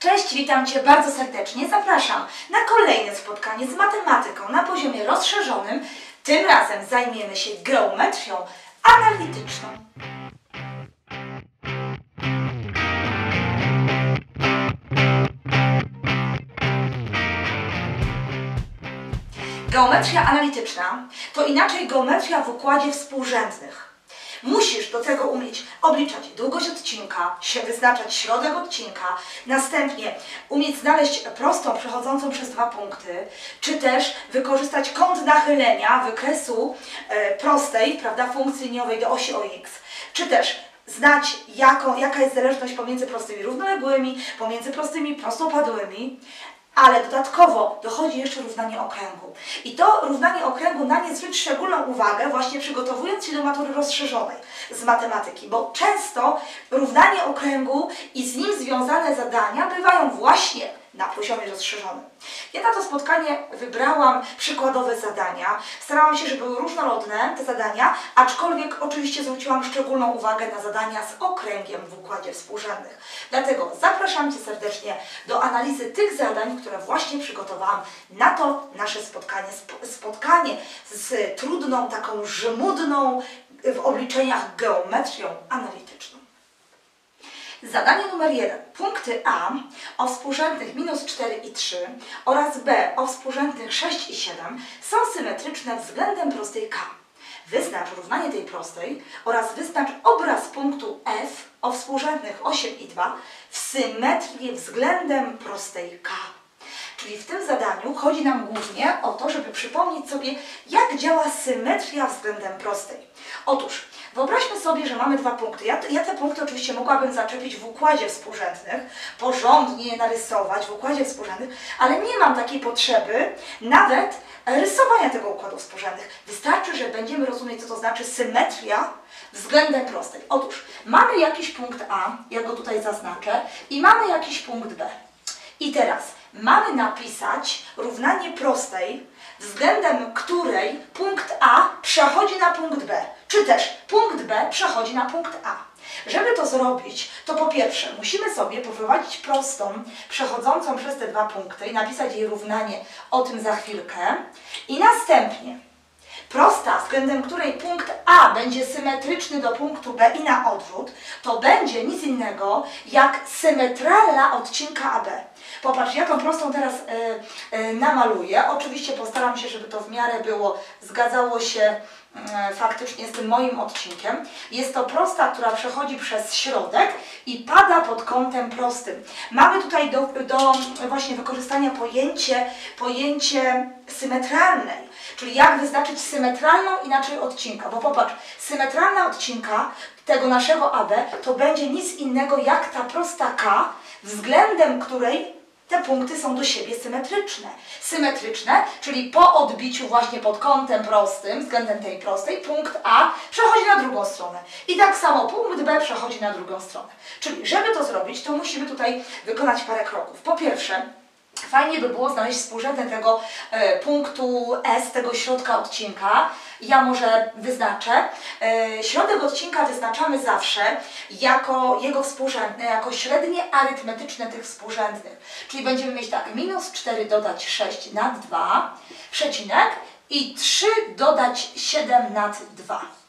Cześć, witam Cię bardzo serdecznie. Zapraszam na kolejne spotkanie z matematyką na poziomie rozszerzonym. Tym razem zajmiemy się geometrią analityczną. Geometria analityczna to inaczej geometria w układzie współrzędnych. Musisz do tego umieć obliczać długość odcinka, wyznaczać środek odcinka, następnie umieć znaleźć prostą przechodzącą przez dwa punkty, czy też wykorzystać kąt nachylenia wykresu e, prostej, prawda, funkcji liniowej do osi OX, czy też znać jaką, jaka jest zależność pomiędzy prostymi równoległymi, pomiędzy prostymi prostopadłymi, ale dodatkowo dochodzi jeszcze równanie okręgu. I to równanie okręgu na nie zwróć szczególną uwagę, właśnie przygotowując się do matury rozszerzonej z matematyki, bo często równanie okręgu i z nim związane zadania bywają właśnie na poziomie rozszerzonym. Ja na to spotkanie wybrałam przykładowe zadania. Starałam się, żeby były różnorodne te zadania, aczkolwiek oczywiście zwróciłam szczególną uwagę na zadania z okręgiem w układzie współrzędnych. Dlatego zapraszam Cię serdecznie do analizy tych zadań, które właśnie przygotowałam na to nasze spotkanie. Spotkanie z trudną, taką żmudną w obliczeniach geometrią analityczną. Zadanie numer 1. Punkty A o współrzędnych minus 4 i 3 oraz B o współrzędnych 6 i 7 są symetryczne względem prostej K. Wyznacz równanie tej prostej oraz wyznacz obraz punktu F o współrzędnych 8 i 2 w symetrii względem prostej K. Czyli w tym zadaniu chodzi nam głównie o to, żeby przypomnieć sobie, jak działa symetria względem prostej. Otóż Wyobraźmy sobie, że mamy dwa punkty. Ja, ja, te punkty oczywiście mogłabym zaczepić w układzie współrzędnych, porządnie je narysować w układzie współrzędnych, ale nie mam takiej potrzeby nawet rysowania tego układu współrzędnych. Wystarczy, że będziemy rozumieć, co to znaczy symetria względem prostej. Otóż mamy jakiś punkt A, ja go tutaj zaznaczę, i mamy jakiś punkt B. I teraz mamy napisać równanie prostej, względem której punkt A przechodzi na punkt B, czy też punkt B przechodzi na punkt A. Żeby to zrobić, to po pierwsze musimy sobie poprowadzić prostą przechodzącą przez te dwa punkty i napisać jej równanie, o tym za chwilkę. I następnie prosta, względem której punkt A będzie symetryczny do punktu B i na odwrót, to będzie nic innego jak symetralna odcinka AB. Popatrz, ja tą prostą teraz y, y, namaluję. Oczywiście postaram się, żeby to w miarę było, zgadzało się y, faktycznie z tym moim odcinkiem. Jest to prosta, która przechodzi przez środek i pada pod kątem prostym. Mamy tutaj do, do właśnie wykorzystania pojęcie, pojęcie symetralnej, czyli jak wyznaczyć symetralną inaczej odcinka, bo popatrz, symetralna odcinka tego naszego AB to będzie nic innego jak ta prosta K, względem której te punkty są do siebie symetryczne. Symetryczne, czyli po odbiciu właśnie pod kątem prostym, względem tej prostej, punkt A przechodzi na drugą stronę. I tak samo punkt B przechodzi na drugą stronę. Czyli żeby to zrobić, to musimy tutaj wykonać parę kroków. Po pierwsze, Fajnie by było znaleźć współrzędne tego e, punktu S, tego środka odcinka. Ja może wyznaczę. E, środek odcinka wyznaczamy zawsze jako jego współrzędne, jako średnie arytmetyczne tych współrzędnych. Czyli będziemy mieć tak, minus 4 dodać 6 nad 2, przecinek i 3 dodać 7 nad 2.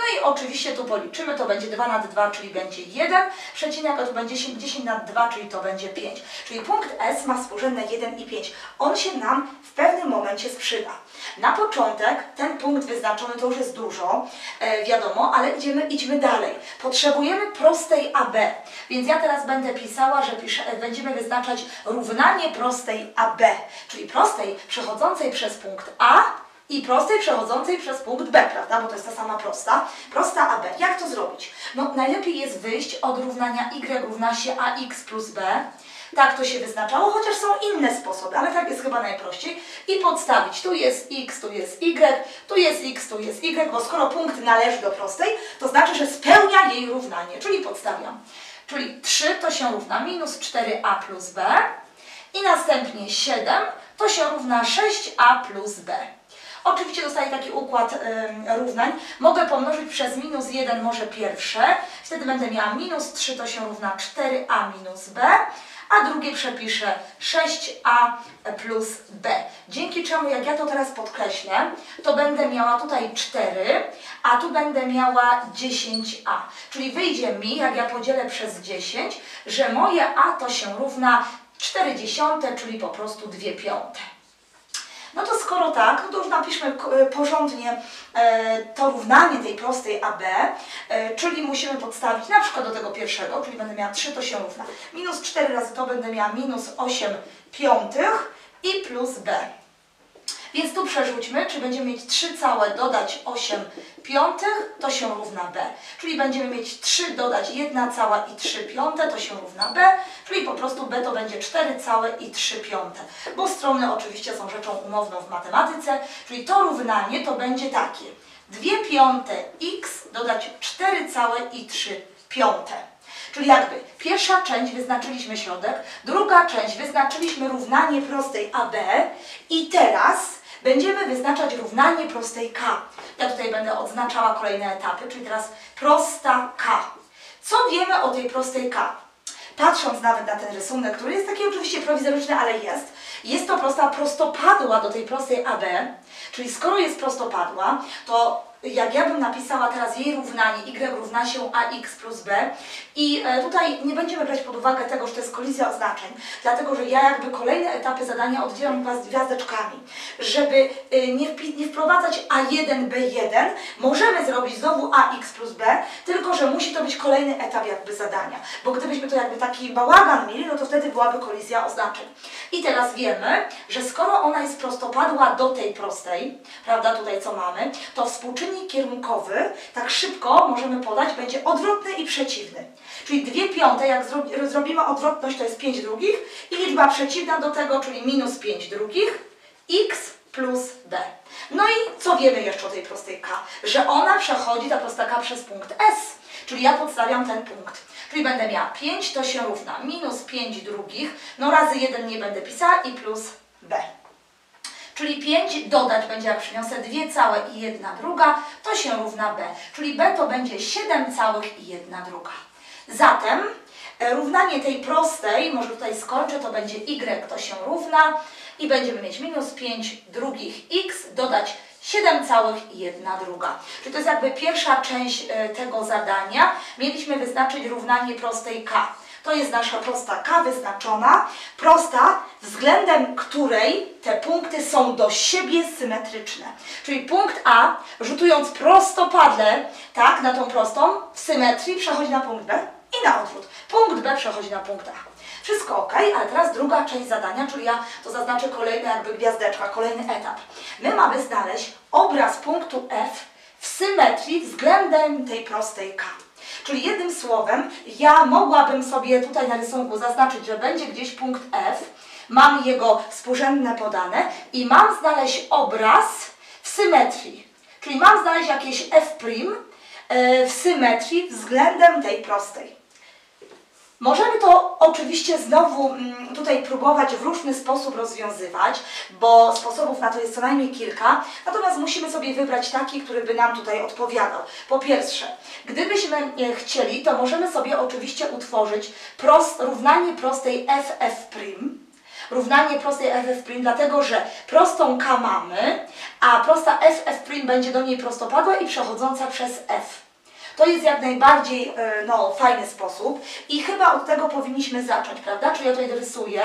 No i oczywiście tu policzymy, to będzie 2 nad 2, czyli będzie 1 przecinek, a tu będzie 10 nad 2, czyli to będzie 5. Czyli punkt S ma współrzędne 1 i 5. On się nam w pewnym momencie sprzyda. Na początek ten punkt wyznaczony to już jest dużo, e, wiadomo, ale idziemy, idźmy dalej. Potrzebujemy prostej AB, więc ja teraz będę pisała, że pisze, będziemy wyznaczać równanie prostej AB, czyli prostej przechodzącej przez punkt A i prostej przechodzącej przez punkt B, prawda? Bo to jest ta sama prosta. Prosta AB. Jak to zrobić? No najlepiej jest wyjść od równania y równa się ax plus b. Tak to się wyznaczało, chociaż są inne sposoby, ale tak jest chyba najprościej. I podstawić. Tu jest x, tu jest y, tu jest x, tu jest y, bo skoro punkt należy do prostej, to znaczy, że spełnia jej równanie, czyli podstawiam. Czyli 3 to się równa minus 4a plus b i następnie 7 to się równa 6a plus b. Oczywiście dostaję taki układ y, równań. Mogę pomnożyć przez minus 1 może pierwsze. Wtedy będę miała minus 3 to się równa 4a minus b. a drugie przepiszę 6a plus b. Dzięki czemu, jak ja to teraz podkreślę, to będę miała tutaj 4, a tu będę miała 10a. Czyli wyjdzie mi, jak ja podzielę przez 10, że moje a to się równa 4 dziesiąte, czyli po prostu 2 piąte. No to skoro tak, no to już napiszmy e, porządnie e, to równanie tej prostej AB, e, czyli musimy podstawić na przykład do tego pierwszego, czyli będę miała 3 to się równa. Minus 4 razy to będę miała minus 8 piątych i plus B. Więc tu przerzućmy, czy będziemy mieć 3 całe dodać 8 piątych, to się równa B. Czyli będziemy mieć 3 dodać 1 cała i 3 piąte, to się równa B. Czyli po prostu B to będzie 4 całe i 3 piąte. Bo strony oczywiście są rzeczą umowną w matematyce, czyli to równanie to będzie takie. 2 piąte x dodać 4 całe i 3 piąte. Czyli jakby pierwsza część wyznaczyliśmy środek, druga część wyznaczyliśmy równanie prostej AB i teraz będziemy wyznaczać równanie prostej K. Ja tutaj będę odznaczała kolejne etapy, czyli teraz prosta K. Co wiemy o tej prostej K? Patrząc nawet na ten rysunek, który jest taki oczywiście prowizoryczny, ale jest, jest to prosta prostopadła do tej prostej AB, czyli skoro jest prostopadła, to jak ja bym napisała teraz jej równanie, y równa się ax plus b i e, tutaj nie będziemy brać pod uwagę tego, że to jest kolizja oznaczeń, dlatego że ja jakby kolejne etapy zadania oddzielam gwiazd- gwiazdeczkami. Żeby e, nie, nie wprowadzać a1, b1, możemy zrobić znowu ax plus b, tylko że musi to być kolejny etap jakby zadania, bo gdybyśmy to jakby taki bałagan mieli, no to wtedy byłaby kolizja oznaczeń. I teraz wiemy, że skoro ona jest prostopadła do tej prostej, prawda, tutaj co mamy, to współczynnik kierunkowy tak szybko możemy podać, będzie odwrotny i przeciwny. Czyli dwie piąte, jak zro- zrobimy odwrotność, to jest 5 drugich i liczba przeciwna do tego, czyli minus 5 drugich, x plus b. No i co wiemy jeszcze o tej prostej k? Że ona przechodzi, ta prosta k, przez punkt S. Czyli ja podstawiam ten punkt. Czyli będę miała 5, to się równa minus 5 drugich, no razy 1 nie będę pisała i plus b. Czyli 5 dodać będzie, jak przyniosę 2 całe i 1 druga, to się równa b. Czyli b to będzie 7 całych i 1 druga. Zatem e, równanie tej prostej, może tutaj skończę, to będzie y to się równa i będziemy mieć minus 5 drugich x dodać 7 całych i 1 druga. Czyli to jest jakby pierwsza część e, tego zadania. Mieliśmy wyznaczyć równanie prostej k. To jest nasza prosta K wyznaczona. Prosta, względem której te punkty są do siebie symetryczne. Czyli punkt A, rzutując prostopadle, tak, na tą prostą, w symetrii przechodzi na punkt B i na odwrót. Punkt B przechodzi na punkt A. Wszystko ok, ale teraz druga część zadania, czyli ja to zaznaczę kolejny jakby gwiazdeczka, kolejny etap. My mamy znaleźć obraz punktu F w symetrii względem tej prostej K. Czyli jednym słowem, ja mogłabym sobie tutaj na rysunku zaznaczyć, że będzie gdzieś punkt F, mam jego współrzędne podane i mam znaleźć obraz w symetrii. Czyli mam znaleźć jakieś F' e, w symetrii względem tej prostej. Możemy to oczywiście znowu mm, tutaj próbować w różny sposób rozwiązywać, bo sposobów na to jest co najmniej kilka, natomiast musimy sobie wybrać taki, który by nam tutaj odpowiadał. Po pierwsze, gdybyśmy chcieli, to możemy sobie oczywiście utworzyć prost, równanie prostej FF', równanie prostej FF', dlatego że prostą K mamy, a prosta FF' będzie do niej prostopadła i przechodząca przez F. To jest jak najbardziej e, no, fajny sposób i chyba od tego powinniśmy zacząć, prawda? Czyli ja tutaj rysuję.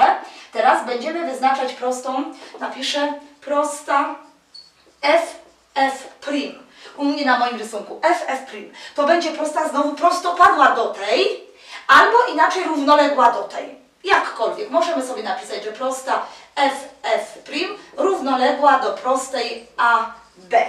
Teraz będziemy wyznaczać prostą, napiszę prosta f, f prim. U mnie na moim rysunku f, f prim. To będzie prosta znowu prostopadła do tej, albo inaczej równoległa do tej. Jakkolwiek. Możemy sobie napisać, że prosta f, f prim równoległa do prostej a, b.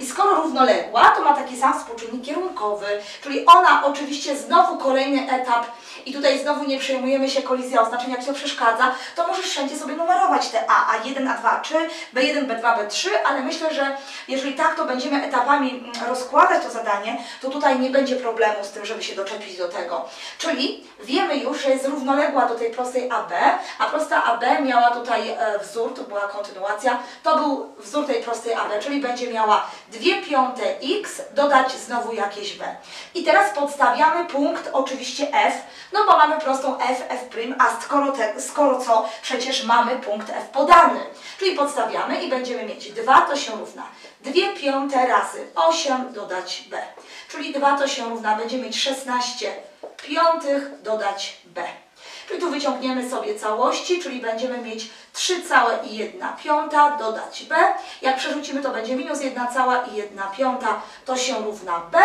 I skoro równoległa, to ma taki sam współczynnik kierunkowy, czyli ona oczywiście znowu kolejny etap i tutaj znowu nie przejmujemy się kolizją oznaczeń, jak przeszkadza, to możesz wszędzie sobie numerować te A, A1, A2, czy B1, B2, B3, ale myślę, że jeżeli tak, to będziemy etapami mm, rozkładać to zadanie, to tutaj nie będzie problemu z tym, żeby się doczepić do tego. Czyli wiemy już, że jest równoległa do tej prostej AB, a prosta AB miała tutaj e, wzór, to była kontynuacja, to był wzór tej prostej AB, czyli będzie miała równa 2 piąte x, dodać znowu jakieś b. I teraz podstawiamy punkt oczywiście f, no bo mamy prostą f, f', a skoro, te, skoro co, przecież mamy punkt f podany. Czyli podstawiamy i będziemy mieć 2 to się równa 2 piąte razy 8 dodać b. Czyli 2 to się równa, będziemy mieć 16 piątych dodać b. Czyli tu wyciągniemy sobie całości, czyli będziemy mieć 3 całe i 1 piąta dodać b. Jak przerzucimy to będzie minus 1 cała i 1 piąta, to się równa b.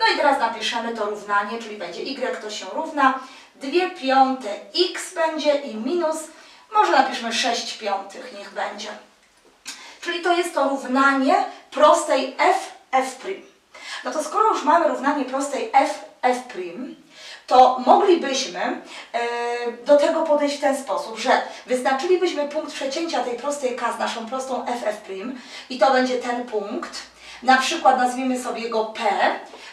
No i teraz napiszemy to równanie, czyli będzie y to się równa 2 piąte x będzie i minus, może napiszmy 6 piątych, niech będzie. Czyli to jest to równanie prostej f, f'. No to skoro już mamy równanie prostej f, f', to moglibyśmy yy, do tego podejść w ten sposób, że wyznaczylibyśmy punkt przecięcia tej prostej k z naszą prostą ff' i to będzie ten punkt, na przykład nazwijmy sobie go P,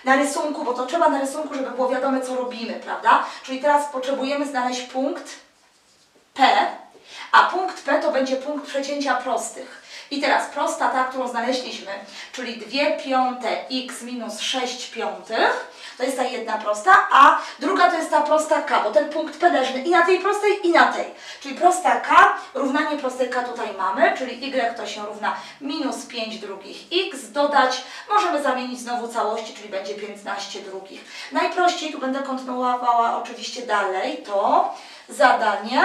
na rysunku, bo to trzeba na rysunku, żeby było wiadome, co robimy, prawda? Czyli teraz potrzebujemy znaleźć punkt P, a punkt P to będzie punkt przecięcia prostych. I teraz prosta ta, którą znaleźliśmy, czyli 2 piąte x minus 6 piątych, to jest ta jedna prosta, a druga to jest ta prosta k, bo ten punkt P leży i na tej prostej i na tej. Czyli prosta k, równanie prostej k tutaj mamy, czyli y to się równa minus 5 drugich x, dodać, możemy zamienić znowu całości, czyli będzie 15 drugich. Najprościej, tu będę kontynuowała oczywiście dalej, to zadanie.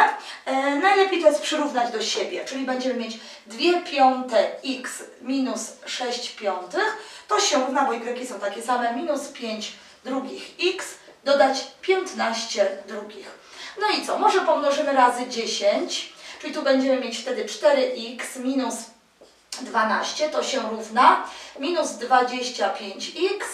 E, najlepiej to jest przyrównać do siebie, czyli będziemy mieć 2 piąte x minus 6 piątych, to się równa, bo y są takie same, minus 5 drugich x, dodać 15 drugich. No i co? Może pomnożymy razy 10, czyli tu będziemy mieć wtedy 4x minus 12, to się równa minus 25x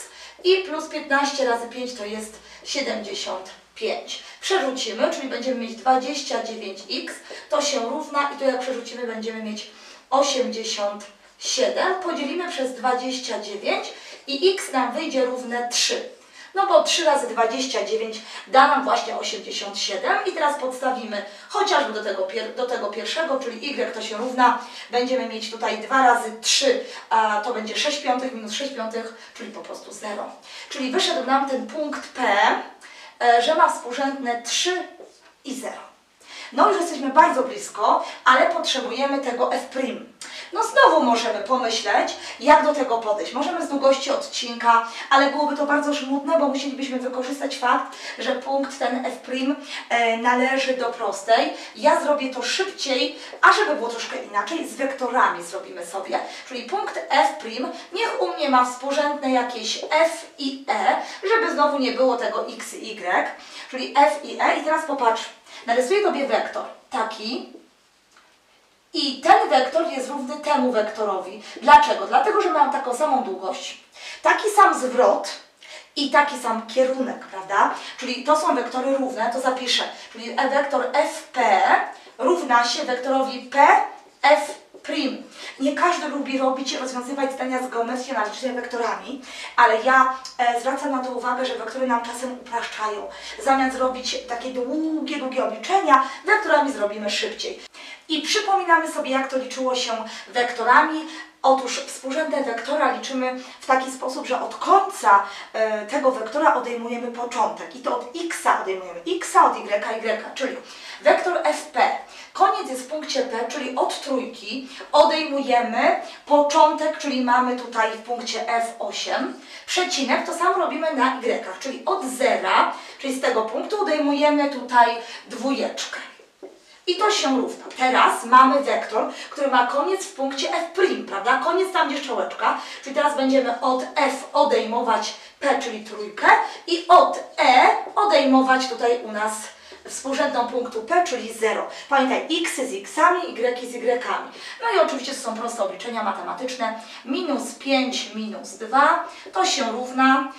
i plus 15 razy 5 to jest 75. Przerzucimy, czyli będziemy mieć 29x, to się równa i tu jak przerzucimy będziemy mieć 87. Podzielimy przez 29 i x nam wyjdzie równe 3. No bo 3 razy 29 da nam właśnie 87 i teraz podstawimy chociażby do tego, do tego pierwszego, czyli y to się równa, będziemy mieć tutaj 2 razy 3, a to będzie 6 piątych minus 6 piątych, czyli po prostu 0. Czyli wyszedł nam ten punkt P, e, że ma współrzędne 3 i 0. No już jesteśmy bardzo blisko, ale potrzebujemy tego f'. No znowu możemy pomyśleć, jak do tego podejść. Możemy z długości odcinka, ale byłoby to bardzo żmudne, bo musielibyśmy wykorzystać fakt, że punkt ten f' e, należy do prostej. Ja zrobię to szybciej, a żeby było troszkę inaczej, z wektorami zrobimy sobie. Czyli punkt f' niech u mnie ma współrzędne jakieś f i e, żeby znowu nie było tego x i y, czyli f i e. I teraz popatrz, narysuję Tobie wektor taki, i ten wektor jest równy temu wektorowi. Dlaczego? Dlatego, że mam taką samą długość, taki sam zwrot i taki sam kierunek, prawda? Czyli to są wektory równe, to zapiszę. Czyli wektor fp równa się wektorowi p f prim. Nie każdy lubi robić, rozwiązywać zdania z geometrii analitycznej wektorami, ale ja e, zwracam na to uwagę, że wektory nam czasem upraszczają. Zamiast zrobić takie długie, długie obliczenia, wektorami zrobimy szybciej. I przypominamy sobie, jak to liczyło się wektorami. Otóż współrzędne wektora liczymy w taki sposób, że od końca e, tego wektora odejmujemy początek. I to od x odejmujemy x, od y, y, czyli wektor fp. Koniec jest w punkcie p, czyli od trójki odejmujemy początek, czyli mamy tutaj w punkcie f8. Przecinek to samo robimy na y, czyli od zera, czyli z tego punktu odejmujemy tutaj dwójeczkę. I to się równa. Teraz mamy wektor, który ma koniec w punkcie f', prawda? Koniec tam gdzie czołeczka, czyli teraz będziemy od f odejmować p, czyli trójkę i od e odejmować tutaj u nas współrzędną punktu P, czyli 0. Pamiętaj, x z xami, y z y. No i oczywiście to są proste obliczenia matematyczne. Minus 5 minus 2 to się równa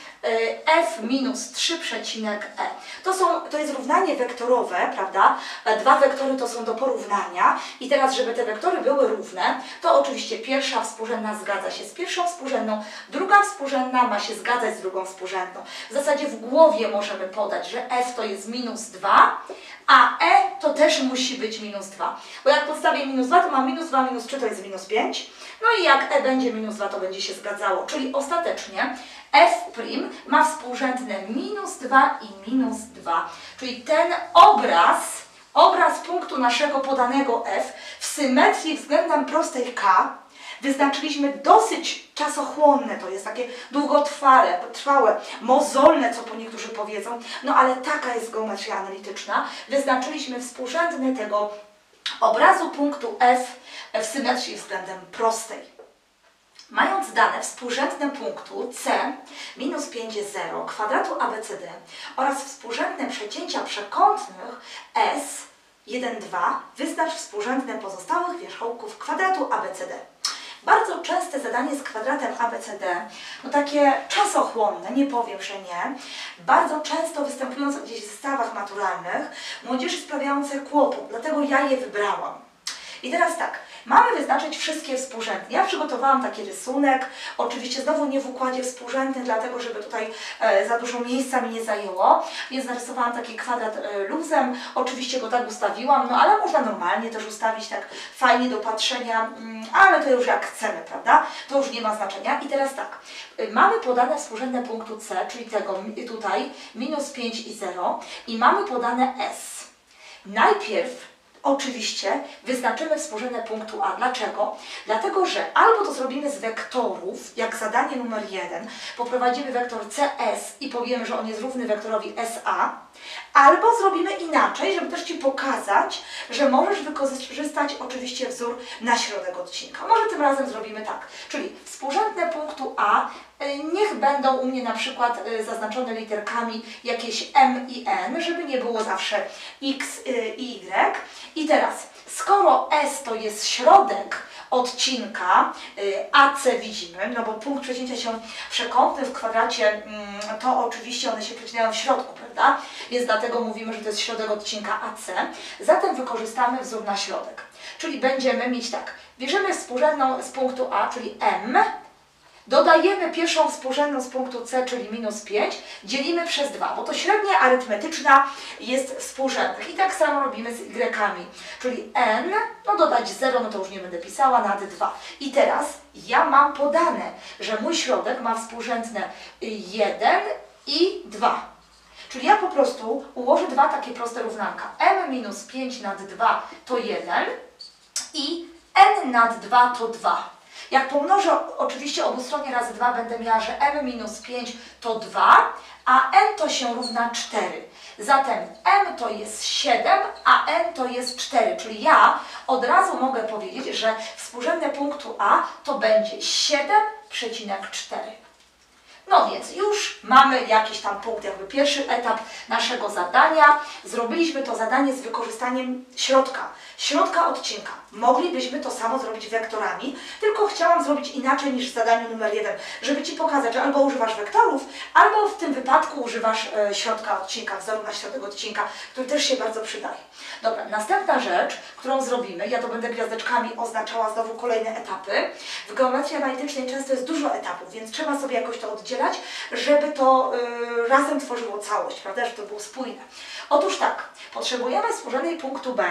f minus 3,e. To, są, to jest równanie wektorowe, prawda? E, Dwa wektory to są do porównania i teraz, żeby te wektory były równe, to oczywiście pierwsza współrzędna zgadza się z pierwszą współrzędną, druga współrzędna ma się zgadzać z drugą współrzędną. W zasadzie w głowie możemy podać, że f to jest minus 2, a e to też musi być minus 2. Bo jak podstawię minus 2, to mam minus 2, minus 3 to jest minus 5. No i jak e będzie minus 2, to będzie się zgadzało. Czyli ostatecznie f' ma współrzędne minus 2 i minus 2. Czyli ten obraz, obraz punktu naszego podanego f w symetrii względem prostej k wyznaczyliśmy dosyć czasochłonne, to jest takie długotrwałe, trwałe, mozolne, co po niektórzy powiedzą, no ale taka jest geometria analityczna. Wyznaczyliśmy współrzędne tego obrazu punktu F w symetrii względem prostej. Mając dane współrzędne punktu C minus 5 jest 0, kwadratu ABCD oraz współrzędne przecięcia przekątnych S 1, 2, wyznacz współrzędne pozostałych wierzchołków kwadratu ABCD. Bardzo częste zadanie z kwadratem ABCD, no takie czasochłonne, nie powiem, że nie, bardzo często występujące gdzieś w zestawach maturalnych, młodzieży sprawiające kłopot, dlatego ja je wybrałam. I teraz tak, mamy wyznaczyć wszystkie współrzędne. Ja przygotowałam taki rysunek, oczywiście znowu nie w układzie współrzędnym, dlatego żeby tutaj e, za dużo miejsca mi nie zajęło, więc narysowałam taki kwadrat e, luzem, oczywiście go tak ustawiłam, no ale można normalnie też ustawić tak fajnie do patrzenia, mm, ale to już jak chcemy, prawda? To już nie ma znaczenia. I teraz tak, y, mamy podane współrzędne punktu C, czyli tego tutaj minus 5 i 0 i mamy podane S. Najpierw Oczywiście wyznaczymy współrzędne punktu A. Dlaczego? Dlatego, że albo to zrobimy z wektorów, jak zadanie numer jeden, poprowadzimy wektor CS i powiemy, że on jest równy wektorowi SA, albo zrobimy inaczej, żeby też Ci pokazać, że możesz wykorzystać oczywiście wzór na środek odcinka. Może tym razem zrobimy tak, czyli współrzędne punktu A niech będą u mnie na przykład y, zaznaczone literkami jakieś M i N, żeby nie było zawsze X y, i Y. I teraz, skoro S to jest środek odcinka, y, AC widzimy, no bo punkt przecięcia się przekątny w kwadracie, mm, to oczywiście one się przecinają w środku, prawda? Więc dlatego mówimy, że to jest środek odcinka AC. Zatem wykorzystamy wzór na środek. Czyli będziemy mieć tak, bierzemy współrzędną z punktu A, czyli M, Dodajemy pierwszą współrzędną z punktu C, czyli minus 5, dzielimy przez 2, bo to średnia arytmetyczna jest współrzędnych. I tak samo robimy z y, czyli n, no dodać 0, no to już nie będę pisała, nad 2. I teraz ja mam podane, że mój środek ma współrzędne 1 i 2. Czyli ja po prostu ułożę dwa takie proste równanka. m minus 5 nad 2 to 1 i n nad 2 to 2. Jak pomnożę oczywiście obustronnie razy 2, będę miała, że m minus 5 to 2, a n to się równa 4. Zatem m to jest 7, a n to jest 4, czyli ja od razu mogę powiedzieć, że współrzędne punktu A to będzie 7,4. No więc już mamy jakiś tam punkt, jakby pierwszy etap naszego zadania. Zrobiliśmy to zadanie z wykorzystaniem środka, środka odcinka. Moglibyśmy to samo zrobić wektorami, tylko chciałam zrobić inaczej niż w zadaniu numer jeden, żeby Ci pokazać, że albo używasz wektorów, albo w tym wypadku używasz e, środka odcinka, wzoru na środek odcinka, który też się bardzo przydaje. Dobra, następna rzecz, którą zrobimy, ja to będę gwiazdeczkami oznaczała znowu kolejne etapy. W geometrii analitycznej często jest dużo etapów, więc trzeba sobie jakoś to oddzielać, żeby to y, razem tworzyło całość, prawda, żeby to było spójne. Otóż tak, potrzebujemy współrzędnej punktu B,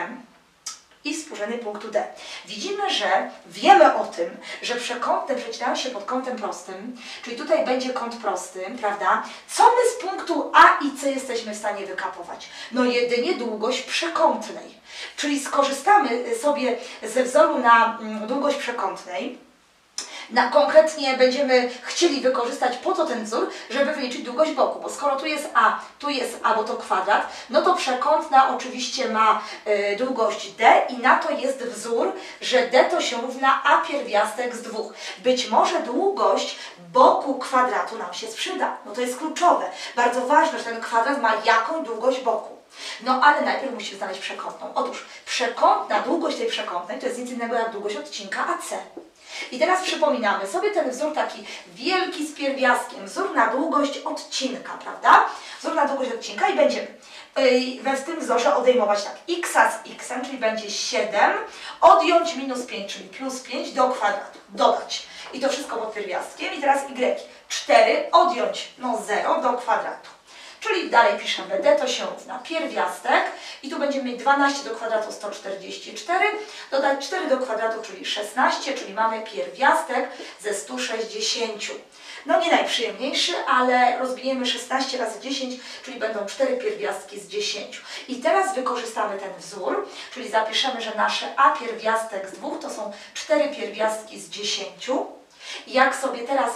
i współrzędnej punktu D. Widzimy, że wiemy o tym, że przekątne przecinają się pod kątem prostym, czyli tutaj będzie kąt prosty, prawda? Co my z punktu A i C jesteśmy w stanie wykapować? No jedynie długość przekątnej. Czyli skorzystamy sobie ze wzoru na mm, długość przekątnej, na, konkretnie będziemy chcieli wykorzystać po to ten wzór, żeby wyliczyć długość boku, bo skoro tu jest A, tu jest A, bo to kwadrat, no to przekątna oczywiście ma y, długość D i na to jest wzór, że D to się równa A pierwiastek z dwóch. Być może długość boku kwadratu nam się sprzyda, no to jest kluczowe. Bardzo ważne, że ten kwadrat ma jakąś długość boku. No ale najpierw musimy znaleźć przekątną. Otóż przekątna, długość tej przekątnej to jest nic innego jak długość odcinka AC. I teraz przypominamy sobie ten wzór taki wielki z pierwiastkiem, wzór na długość odcinka, prawda? Wzór na długość odcinka i będziemy we w tym wzorze odejmować tak, x z x, czyli będzie 7, odjąć minus 5, czyli plus 5 do kwadratu, dodać. I to wszystko pod pierwiastkiem. I teraz y, 4 odjąć no 0 do kwadratu. Czyli dalej piszemy d to się równa pierwiastek i tu będziemy mieć 12 do kwadratu 144, dodać 4 do kwadratu, czyli 16, czyli mamy pierwiastek ze 160. No nie najprzyjemniejszy, ale rozbijemy 16 razy 10, czyli będą 4 pierwiastki z 10. I teraz wykorzystamy ten wzór, czyli zapiszemy, że nasze a pierwiastek z 2 to są 4 pierwiastki z 10. Jak sobie teraz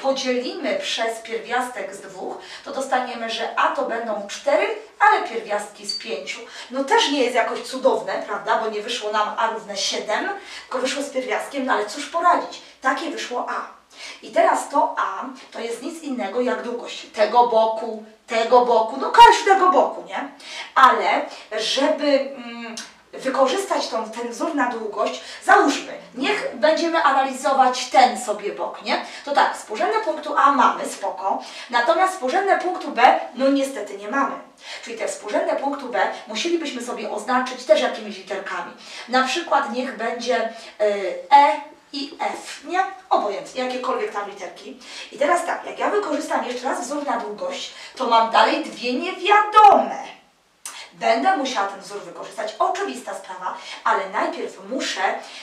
podzielimy przez pierwiastek z dwóch, to dostaniemy, że a to będą 4, ale pierwiastki z 5. No też nie jest jakoś cudowne, prawda, bo nie wyszło nam a równe 7, tylko wyszło z pierwiastkiem, no ale cóż poradzić, takie wyszło a. I teraz to a to jest nic innego jak długość tego boku, tego boku, no każdego boku, nie? Ale żeby... Mm, wykorzystać tą, ten wzór na długość, załóżmy, niech będziemy analizować ten sobie bok, nie? To tak, współrzędne punktu A mamy, spoko, natomiast współrzędne punktu B, no niestety nie mamy. Czyli te współrzędne punktu B musielibyśmy sobie oznaczyć też jakimiś literkami. Na przykład niech będzie y, E i F, nie? Obojętnie, jakiekolwiek tam literki. I teraz tak, jak ja wykorzystam jeszcze raz wzór na długość, to mam dalej dwie niewiadome. Będę musiała ten wzór wykorzystać, oczywista sprawa, ale najpierw muszę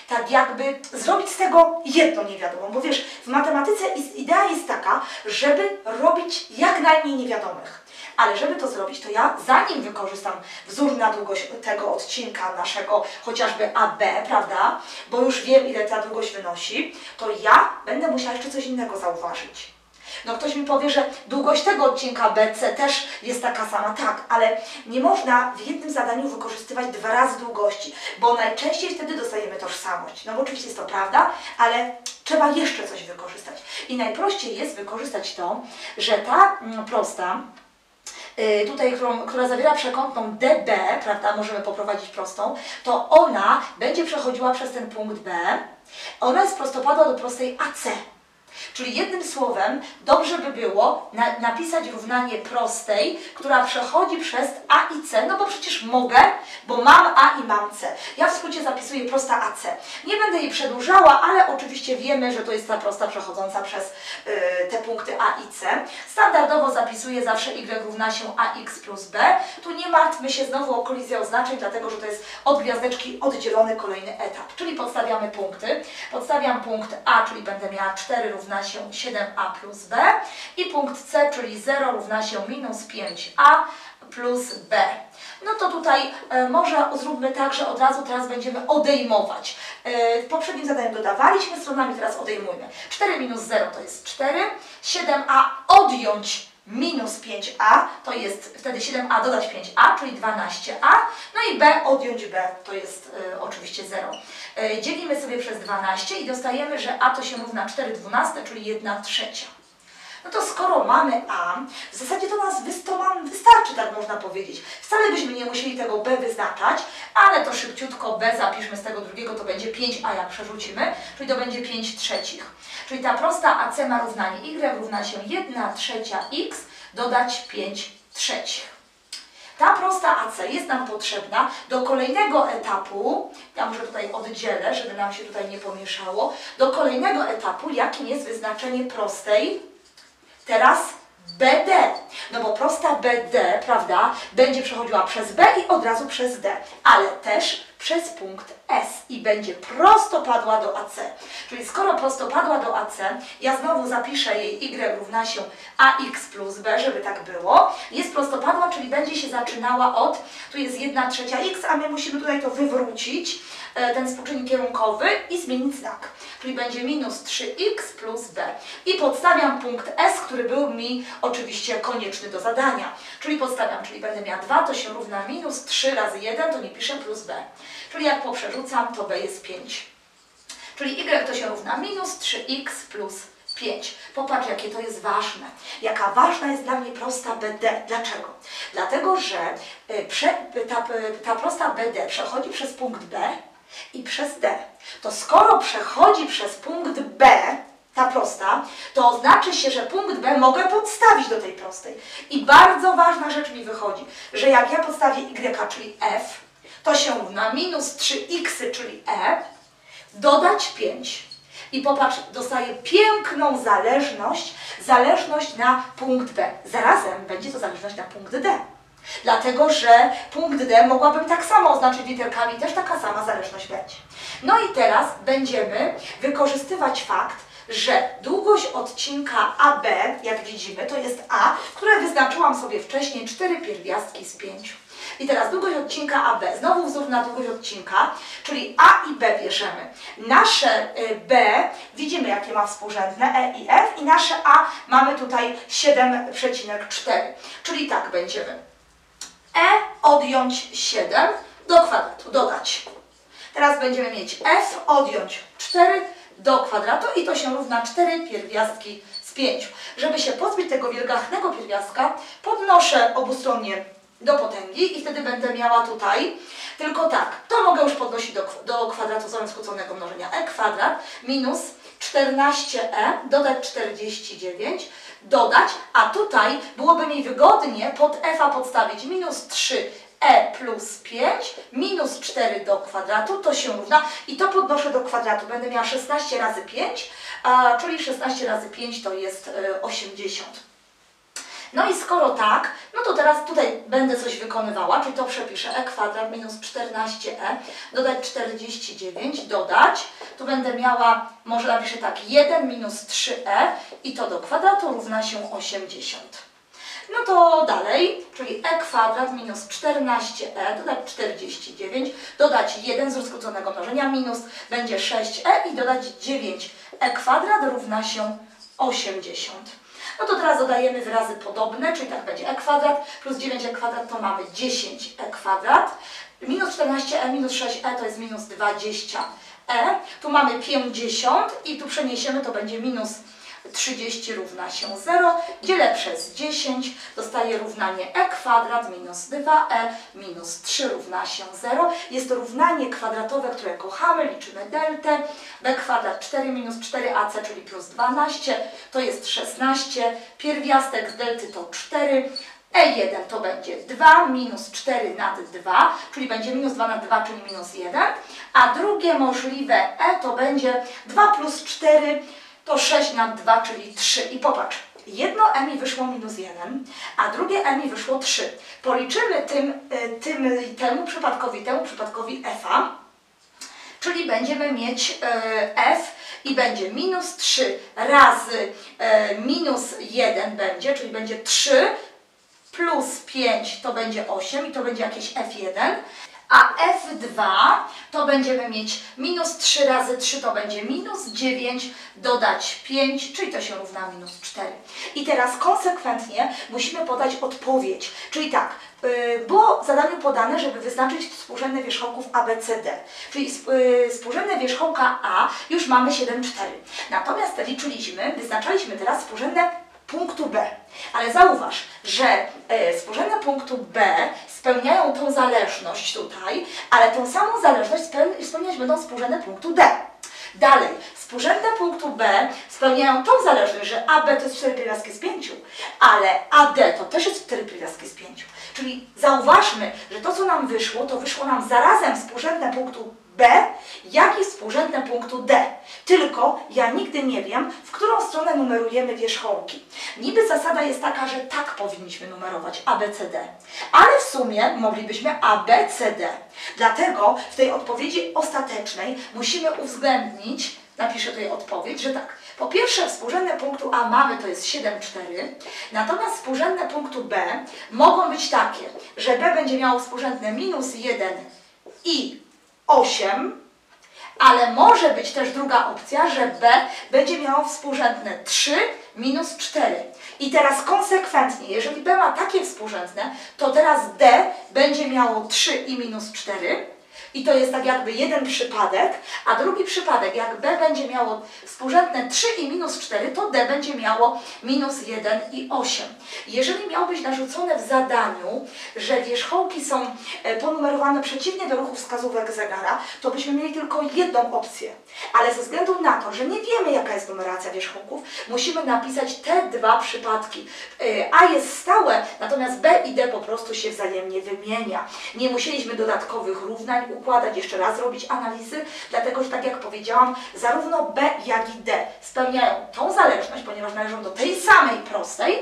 tak jakby zrobić z tego jedno niewiadomą, bo wiesz, w matematyce idea jest taka, żeby robić jak najmniej niewiadomych. Ale żeby to zrobić, to ja zanim wykorzystam wzór na długość tego odcinka naszego chociażby AB, prawda, bo już wiem ile ta długość wynosi, to ja będę musiała jeszcze coś innego zauważyć. No ktoś mi powie, że długość tego odcinka BC też jest taka sama. Tak, ale nie można w jednym zadaniu wykorzystywać dwa razy długości, bo najczęściej wtedy dostajemy tożsamość. No bo oczywiście jest to prawda, ale trzeba jeszcze coś wykorzystać. I najprościej jest wykorzystać to, że ta mm, prosta, y, tutaj, którą, która zawiera przekątną DB, prawda, możemy poprowadzić prostą, to ona będzie przechodziła przez ten punkt B. Ona jest prostopadła do prostej AC. Czyli jednym słowem, dobrze by było na, napisać równanie prostej, która przechodzi przez A i C, no bo przecież mogę, bo mam A i mam C. Ja w skrócie zapisuję prosta AC. Nie będę jej przedłużała, ale oczywiście wiemy, że to jest ta prosta przechodząca przez y, te punkty A i C. Standardowo zapisuję zawsze Y równa się AX plus B. Tu nie martwmy się znowu o kolizję oznaczeń, dlatego że to jest od gwiazdeczki oddzielony kolejny etap. Czyli podstawiamy punkty. Podstawiam punkt A, czyli będę miała 4 równa równa się 7a plus b i punkt C, czyli 0 równa się minus 5a plus b. No to tutaj e, może zróbmy tak, że od razu teraz będziemy odejmować. E, w poprzednim zadaniu dodawaliśmy stronami, teraz odejmujmy. 4 minus 0 to jest 4, 7a odjąć minus 5a, to jest wtedy 7a dodać 5a, czyli 12a, no i b odjąć b, to jest y, oczywiście 0. Y, dzielimy sobie przez 12 i dostajemy, że a to się równa 4 12, czyli 1 trzecia. No to skoro mamy A, w zasadzie to nas wystarczy, tak można powiedzieć. Wcale byśmy nie musieli tego B wyznaczać, ale to szybciutko B zapiszmy z tego drugiego, to będzie 5A jak przerzucimy, czyli to będzie 5 trzecich. Czyli ta prosta AC ma równanie Y równa się 1 trzecia X dodać 5 trzecich. Ta prosta AC jest nam potrzebna do kolejnego etapu, ja może tutaj oddzielę, żeby nam się tutaj nie pomieszało, do kolejnego etapu, jakim jest wyznaczenie prostej Teraz BD. No bo prosta BD, prawda, będzie przechodziła przez B i od razu przez D, ale też przez punkt S i będzie prostopadła do AC. Czyli skoro prostopadła do AC, ja znowu zapiszę jej y równa się ax plus b, żeby tak było. Jest prostopadła, czyli będzie się zaczynała od, tu jest 1 trzecia x, a my musimy tutaj to wywrócić, e, ten współczynnik kierunkowy i zmienić znak. Czyli będzie minus 3x plus b. I podstawiam punkt S, który był mi oczywiście konieczny do zadania. Czyli podstawiam, czyli będę miała 2, to się równa minus 3 razy 1, to nie piszę plus b. Czyli jak poprzerzucam, to b jest 5. Czyli y to się równa minus 3x plus 5. Popatrz, jakie to jest ważne. Jaka ważna jest dla mnie prosta BD. Dlaczego? Dlatego, że y, prze, ta, ta prosta BD przechodzi przez punkt B, i przez D. To skoro przechodzi przez punkt B, ta prosta, to znaczy się, że punkt B mogę podstawić do tej prostej. I bardzo ważna rzecz mi wychodzi, że jak ja podstawię Y, czyli F, to się równa minus 3x, czyli E, dodać 5. I popatrz, dostaję piękną zależność, zależność na punkt B. Zarazem będzie to zależność na punkt D. Dlatego, że punkt D mogłabym tak samo oznaczyć literkami, też taka sama zależność będzie. No i teraz będziemy wykorzystywać fakt, że długość odcinka AB, jak widzimy, to jest A, które wyznaczyłam sobie wcześniej 4 pierwiastki z 5. I teraz długość odcinka AB, znowu wzór na długość odcinka, czyli A i B bierzemy. Nasze y, B widzimy jakie ma współrzędne E i F i nasze A mamy tutaj 7,4. Czyli tak będziemy. E odjąć 7 do kwadratu, dodać. Teraz będziemy mieć F odjąć 4 do kwadratu i to się równa 4 pierwiastki z 5. Żeby się pozbyć tego wielgachnego pierwiastka, podnoszę obustronnie do potęgi i wtedy będę miała tutaj, tylko tak, to mogę już podnosić do, do kwadratu wzorem skróconego mnożenia e kwadrat minus 14e dodać 49 dodać, a tutaj byłoby mi wygodnie pod f podstawić minus 3 e plus 5 minus 4 do kwadratu, to się równa i to podnoszę do kwadratu. Będę miała 16 razy 5, a, czyli 16 razy 5 to jest 80. E, no i skoro tak, no to teraz tutaj będę coś wykonywała, czyli to przepiszę e kwadrat minus 14e, dodać 49, dodać, tu będę miała, może napiszę tak, 1 minus 3e i to do kwadratu równa się 80. No to dalej, czyli e kwadrat minus 14e, dodać 49, dodać 1 z rozkróconego mnożenia, minus będzie 6e i dodać 9. e kwadrat równa się 80. No to teraz dodajemy wyrazy podobne, czyli tak będzie e kwadrat plus 9e kwadrat to mamy 10e kwadrat. Minus 14e minus 6e to jest minus 20e. Tu mamy 50 i tu przeniesiemy to będzie minus 30 równa się 0, dzielę przez 10, dostaję równanie e kwadrat minus 2e minus 3 równa się 0. Jest to równanie kwadratowe, które kochamy, liczymy deltę. b kwadrat 4 minus 4ac, czyli plus 12, to jest 16. Pierwiastek z delty to 4. E1 to będzie 2 minus 4 nad 2, czyli będzie minus 2 nad 2, czyli minus 1. A drugie możliwe E to będzie 2 plus 4, to 6 na 2, czyli 3. I popatrz, jedno e mi wyszło minus 1, a drugie e mi wyszło 3. Policzymy tym, e, tym temu przypadkowi, temu przypadkowi f-a, czyli będziemy mieć e, f i będzie minus 3 razy e, minus 1 będzie, czyli będzie 3 plus 5 to będzie 8 i to będzie jakieś f1 a F2 to będziemy mieć minus 3 razy 3 to będzie minus 9, dodać 5, czyli to się równa minus 4. I teraz konsekwentnie musimy podać odpowiedź, czyli tak, yy, było w zadaniu podane, żeby wyznaczyć współrzędne wierzchołków ABCD, czyli yy, współrzędne wierzchołka A już mamy 7,4. Natomiast liczyliśmy, wyznaczaliśmy teraz współrzędne punktu B. Ale zauważ, że e, współrzędne punktu B spełniają tą zależność tutaj, ale tą samą zależność spełniać będą współrzędne punktu D. Dalej, współrzędne punktu B spełniają tą zależność, że AB to jest 4 pierwiastki z 5, ale AD to też jest 4 pierwiastki z 5. Czyli zauważmy, że to co nam wyszło, to wyszło nam zarazem współrzędne punktu B, jak i współrzędne punktu D. Tylko ja nigdy nie wiem, w którą stronę numerujemy wierzchołki. Niby zasada jest taka, że tak powinniśmy numerować A, B, C, D. Ale w sumie moglibyśmy A, B, C, D. Dlatego w tej odpowiedzi ostatecznej musimy uwzględnić, napiszę tutaj odpowiedź, że tak. Po pierwsze współrzędne punktu A mamy to jest 7,4, natomiast współrzędne punktu B mogą być takie, że B będzie miało współrzędne minus 1 i 8, ale może być też druga opcja, że B będzie miało współrzędne 3 minus 4. I teraz konsekwentnie, jeżeli B ma takie współrzędne, to teraz D będzie miało 3 i minus 4, I to jest tak jakby jeden przypadek, a drugi przypadek, jak B będzie miało współrzędne 3 i minus 4, to D będzie miało minus 1 i 8. Jeżeli miałbyś narzucone w zadaniu, że wierzchołki są e, ponumerowane przeciwnie do ruchu wskazówek zegara, to byśmy mieli tylko jedną opcję. Ale ze względu na to, że nie wiemy jaka jest numeracja wierzchołków, musimy napisać te dwa przypadki. E, A jest stałe, natomiast B i D po prostu się wzajemnie wymienia. Nie musieliśmy dodatkowych równań układać, jeszcze raz robić analizy, dlatego że tak jak powiedziałam, zarówno B jak i D spełniają tą zależność, ponieważ należą do tej samej prostej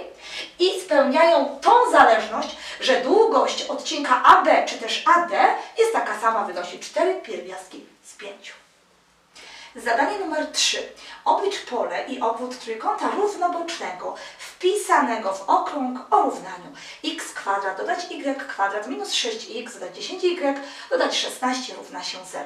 i spełniają tą zależność, że długość odcinka AB czy też AD jest taka sama, wynosi 4 pierwiastki z 5. Zadanie numer 3. Oblicz pole i obwód trójkąta równobocznego wpisanego w okrąg o równaniu x kwadrat dodać y kwadrat minus 6x dodać 10y dodać 16 równa się 0.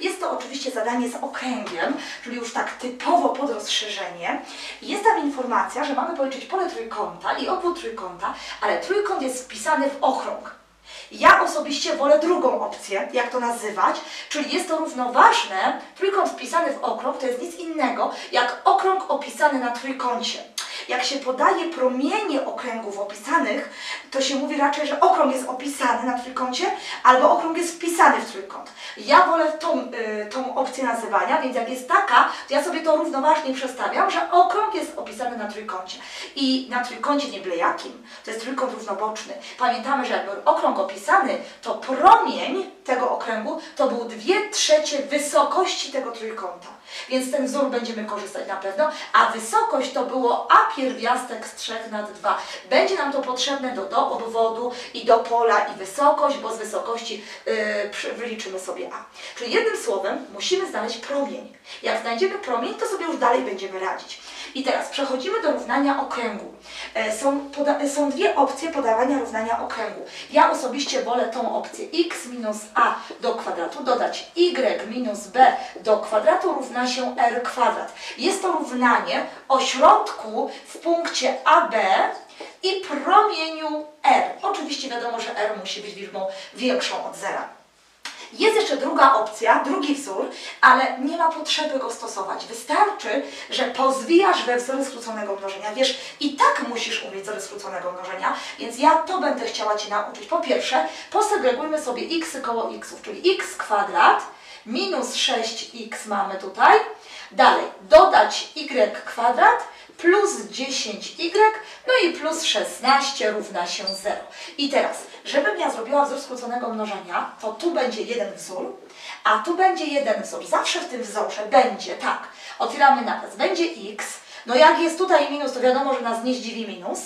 Jest to oczywiście zadanie z okręgiem, czyli już tak typowo pod rozszerzenie. Jest tam informacja, że mamy policzyć pole trójkąta i obwód trójkąta, ale trójkąt jest wpisany w okrąg. Ja osobiście wolę drugą opcję, jak to nazywać, czyli jest to równoważne, trójkąt wpisany w okrąg to jest nic innego jak okrąg opisany na trójkącie. Jak się podaje promienie okręgów opisanych, to się mówi raczej, że okrąg jest opisany na trójkącie, albo okrąg jest wpisany w trójkąt. Ja wolę tą, y, tą opcję nazywania, więc jak jest taka, to ja sobie to równoważnie przestawiam, że okrąg jest opisany na trójkącie. I na trójkącie nie jakim, to jest trójkąt równoboczny. Pamiętamy, że jak był okrąg opisany, to promień tego okręgu to był 2 trzecie wysokości tego trójkąta. Więc ten wzór będziemy korzystać na pewno, a wysokość to było a pierwiastek z 3 nad 2. Będzie nam to potrzebne do, do obwodu i do pola i wysokość, bo z wysokości yy, wyliczymy sobie a. Czyli jednym słowem musimy znaleźć promień. Jak znajdziemy promień, to sobie już dalej będziemy radzić. I teraz przechodzimy do równania okręgu. E, są, są dwie opcje podawania równania okręgu. Ja osobiście wolę tą opcję x minus a do kwadratu dodać y minus b do kwadratu równa się r kwadrat. Jest to równanie o środku w punkcie AB i promieniu r. Oczywiście wiadomo, że r musi być liczbą większą od zera. Jest jeszcze druga opcja, drugi wzór, ale nie ma potrzeby go stosować. Wystarczy, że pozwijasz we wzory skróconego mnożenia. Wiesz, i tak musisz umieć wzory skróconego mnożenia, więc ja to będę chciała Ci nauczyć. Po pierwsze, posegregujmy sobie x koło x, czyli x kwadrat minus 6x mamy tutaj. Dalej, dodać y kwadrat plus 10y, no i plus 16 równa się 0. I teraz, żebym ja zrobiła wzór skróconego mnożenia, to tu będzie jeden wzór, a tu będzie jeden wzór. Zawsze w tym wzorze będzie, tak, otwieramy nakaz, będzie x, no jak jest tutaj minus, to wiadomo, że nas nie zdziwi minus.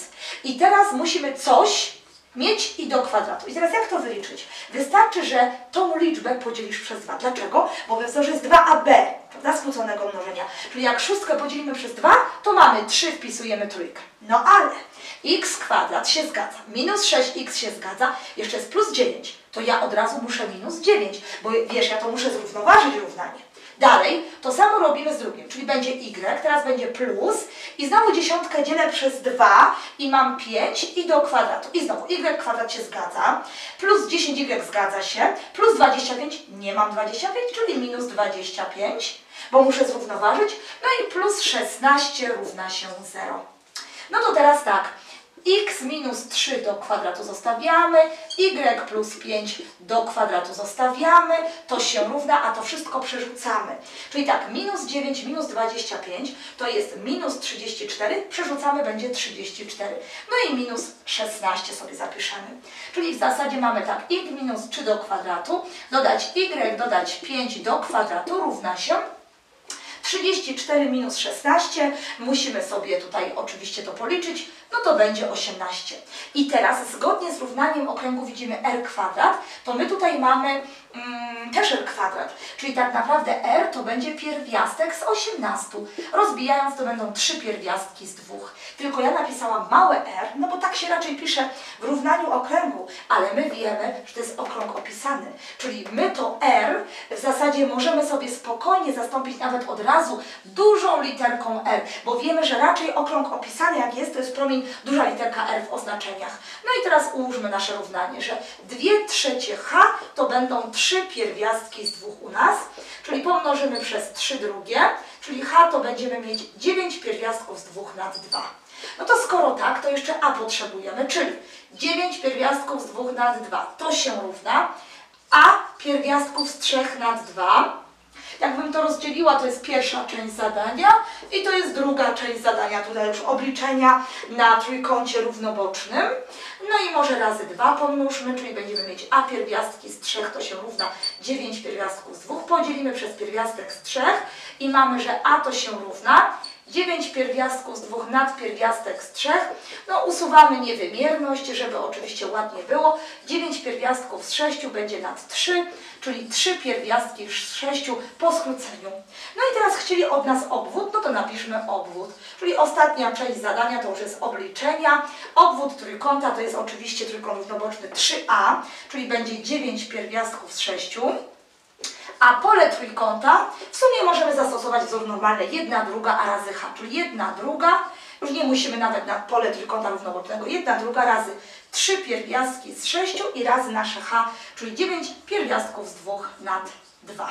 I teraz musimy coś mieć i do kwadratu. I teraz jak to wyliczyć? Wystarczy, że tą liczbę podzielisz przez 2. Dlaczego? Bo we wzorze jest 2ab, prawda, skróconego mnożenia. Czyli jak szóstkę podzielimy przez 2, to mamy 3, wpisujemy trójkę. No ale x kwadrat się zgadza, minus 6x się zgadza, jeszcze jest plus 9. To ja od razu muszę minus 9, bo wiesz, ja to muszę zrównoważyć równanie. Dalej, to samo robimy z drugim, czyli będzie y, teraz będzie plus i znowu dziesiątkę dzielę przez 2 i mam 5 i do kwadratu. I znowu y kwadrat się zgadza, plus 10y zgadza się, plus 25, nie mam 25, czyli minus 25, bo muszę zrównoważyć, no i plus 16 równa się 0. No to teraz tak, x minus 3 do kwadratu zostawiamy, y plus 5 do kwadratu zostawiamy, to się równa, a to wszystko przerzucamy. Czyli tak, minus 9 minus 25 to jest minus 34, przerzucamy, będzie 34. No i minus 16 sobie zapiszemy. Czyli w zasadzie mamy tak, y minus 3 do kwadratu, dodać y, dodać 5 do kwadratu równa się 34 minus 16, musimy sobie tutaj oczywiście to policzyć, no to będzie 18. I teraz zgodnie z równaniem okręgu widzimy r kwadrat, to my tutaj mamy mm, też r kwadrat, czyli tak naprawdę r to będzie pierwiastek z 18. Rozbijając to będą trzy pierwiastki z dwóch. Tylko ja napisałam małe r, no bo tak się raczej pisze w równaniu okręgu, ale my wiemy, że to jest okrąg opisany, czyli my to r w zasadzie możemy sobie spokojnie zastąpić nawet od razu dużą literką r, bo wiemy, że raczej okrąg opisany jak jest, to jest promień duża literka r w oznaczeniach. No i teraz ułóżmy nasze równanie, że 2 trzecie h to będą trzy pierwiastki pierwiastki z dwóch u nas, czyli pomnożymy przez 3 drugie, czyli h to będziemy mieć 9 pierwiastków z 2 nad 2. No to skoro tak, to jeszcze a potrzebujemy, czyli 9 pierwiastków z 2 nad 2, to się równa a pierwiastków z 3 nad 2. Jakbym to rozdzieliła, to jest pierwsza część zadania i to jest druga część zadania, tutaj już obliczenia na trójkącie równobocznym. No i może razy 2 pomnóżmy, czyli będziemy mieć a pierwiastki z 3, to się równa 9 pierwiastków z 2, podzielimy przez pierwiastek z 3 i mamy, że a to się równa 9 pierwiastków z 2 nad pierwiastek z 3. No usuwamy niewymierność, żeby oczywiście ładnie było. 9 pierwiastków z 6 będzie nad 3, czyli 3 pierwiastki z 6 po skróceniu. No i teraz chcieli od nas obwód, no to napiszmy obwód. Czyli ostatnia część zadania to już jest obliczenia. Obwód trójkąta to jest oczywiście trójkąt równoboczny 3a, czyli będzie 9 pierwiastków z 6. A pole trójkąta w sumie możemy zastosować wzór normalny 1 druga a razy h, czyli 1 druga, już nie musimy nawet na pole trójkąta równobocznego, 1 druga razy 3 pierwiastki z 6 i razy nasze h, czyli 9 pierwiastków z 2 nad 2.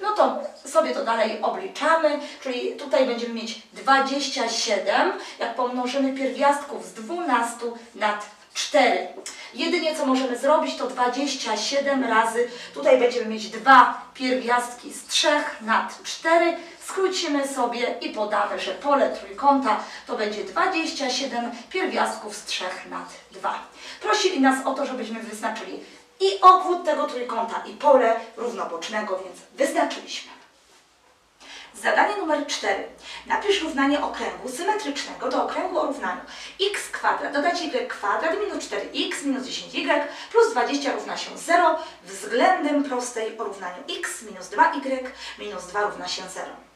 No to sobie to dalej obliczamy, czyli tutaj będziemy mieć 27, jak pomnożymy pierwiastków z 12 nad 4. Jedynie co możemy zrobić to 27 razy, tutaj będziemy mieć 2 pierwiastki z 3 nad 4, skrócimy sobie i podamy, że pole trójkąta to będzie 27 pierwiastków z 3 nad 2. Prosili nas o to, żebyśmy wyznaczyli i obwód tego trójkąta i pole równobocznego, więc wyznaczyliśmy. Zadanie numer 4. Napisz równanie okręgu symetrycznego do okręgu o równaniu x kwadrat dodać y kwadrat minus 4x minus 10y plus 20 równa się 0 względem prostej o równaniu x minus 2y minus 2 równa się 0.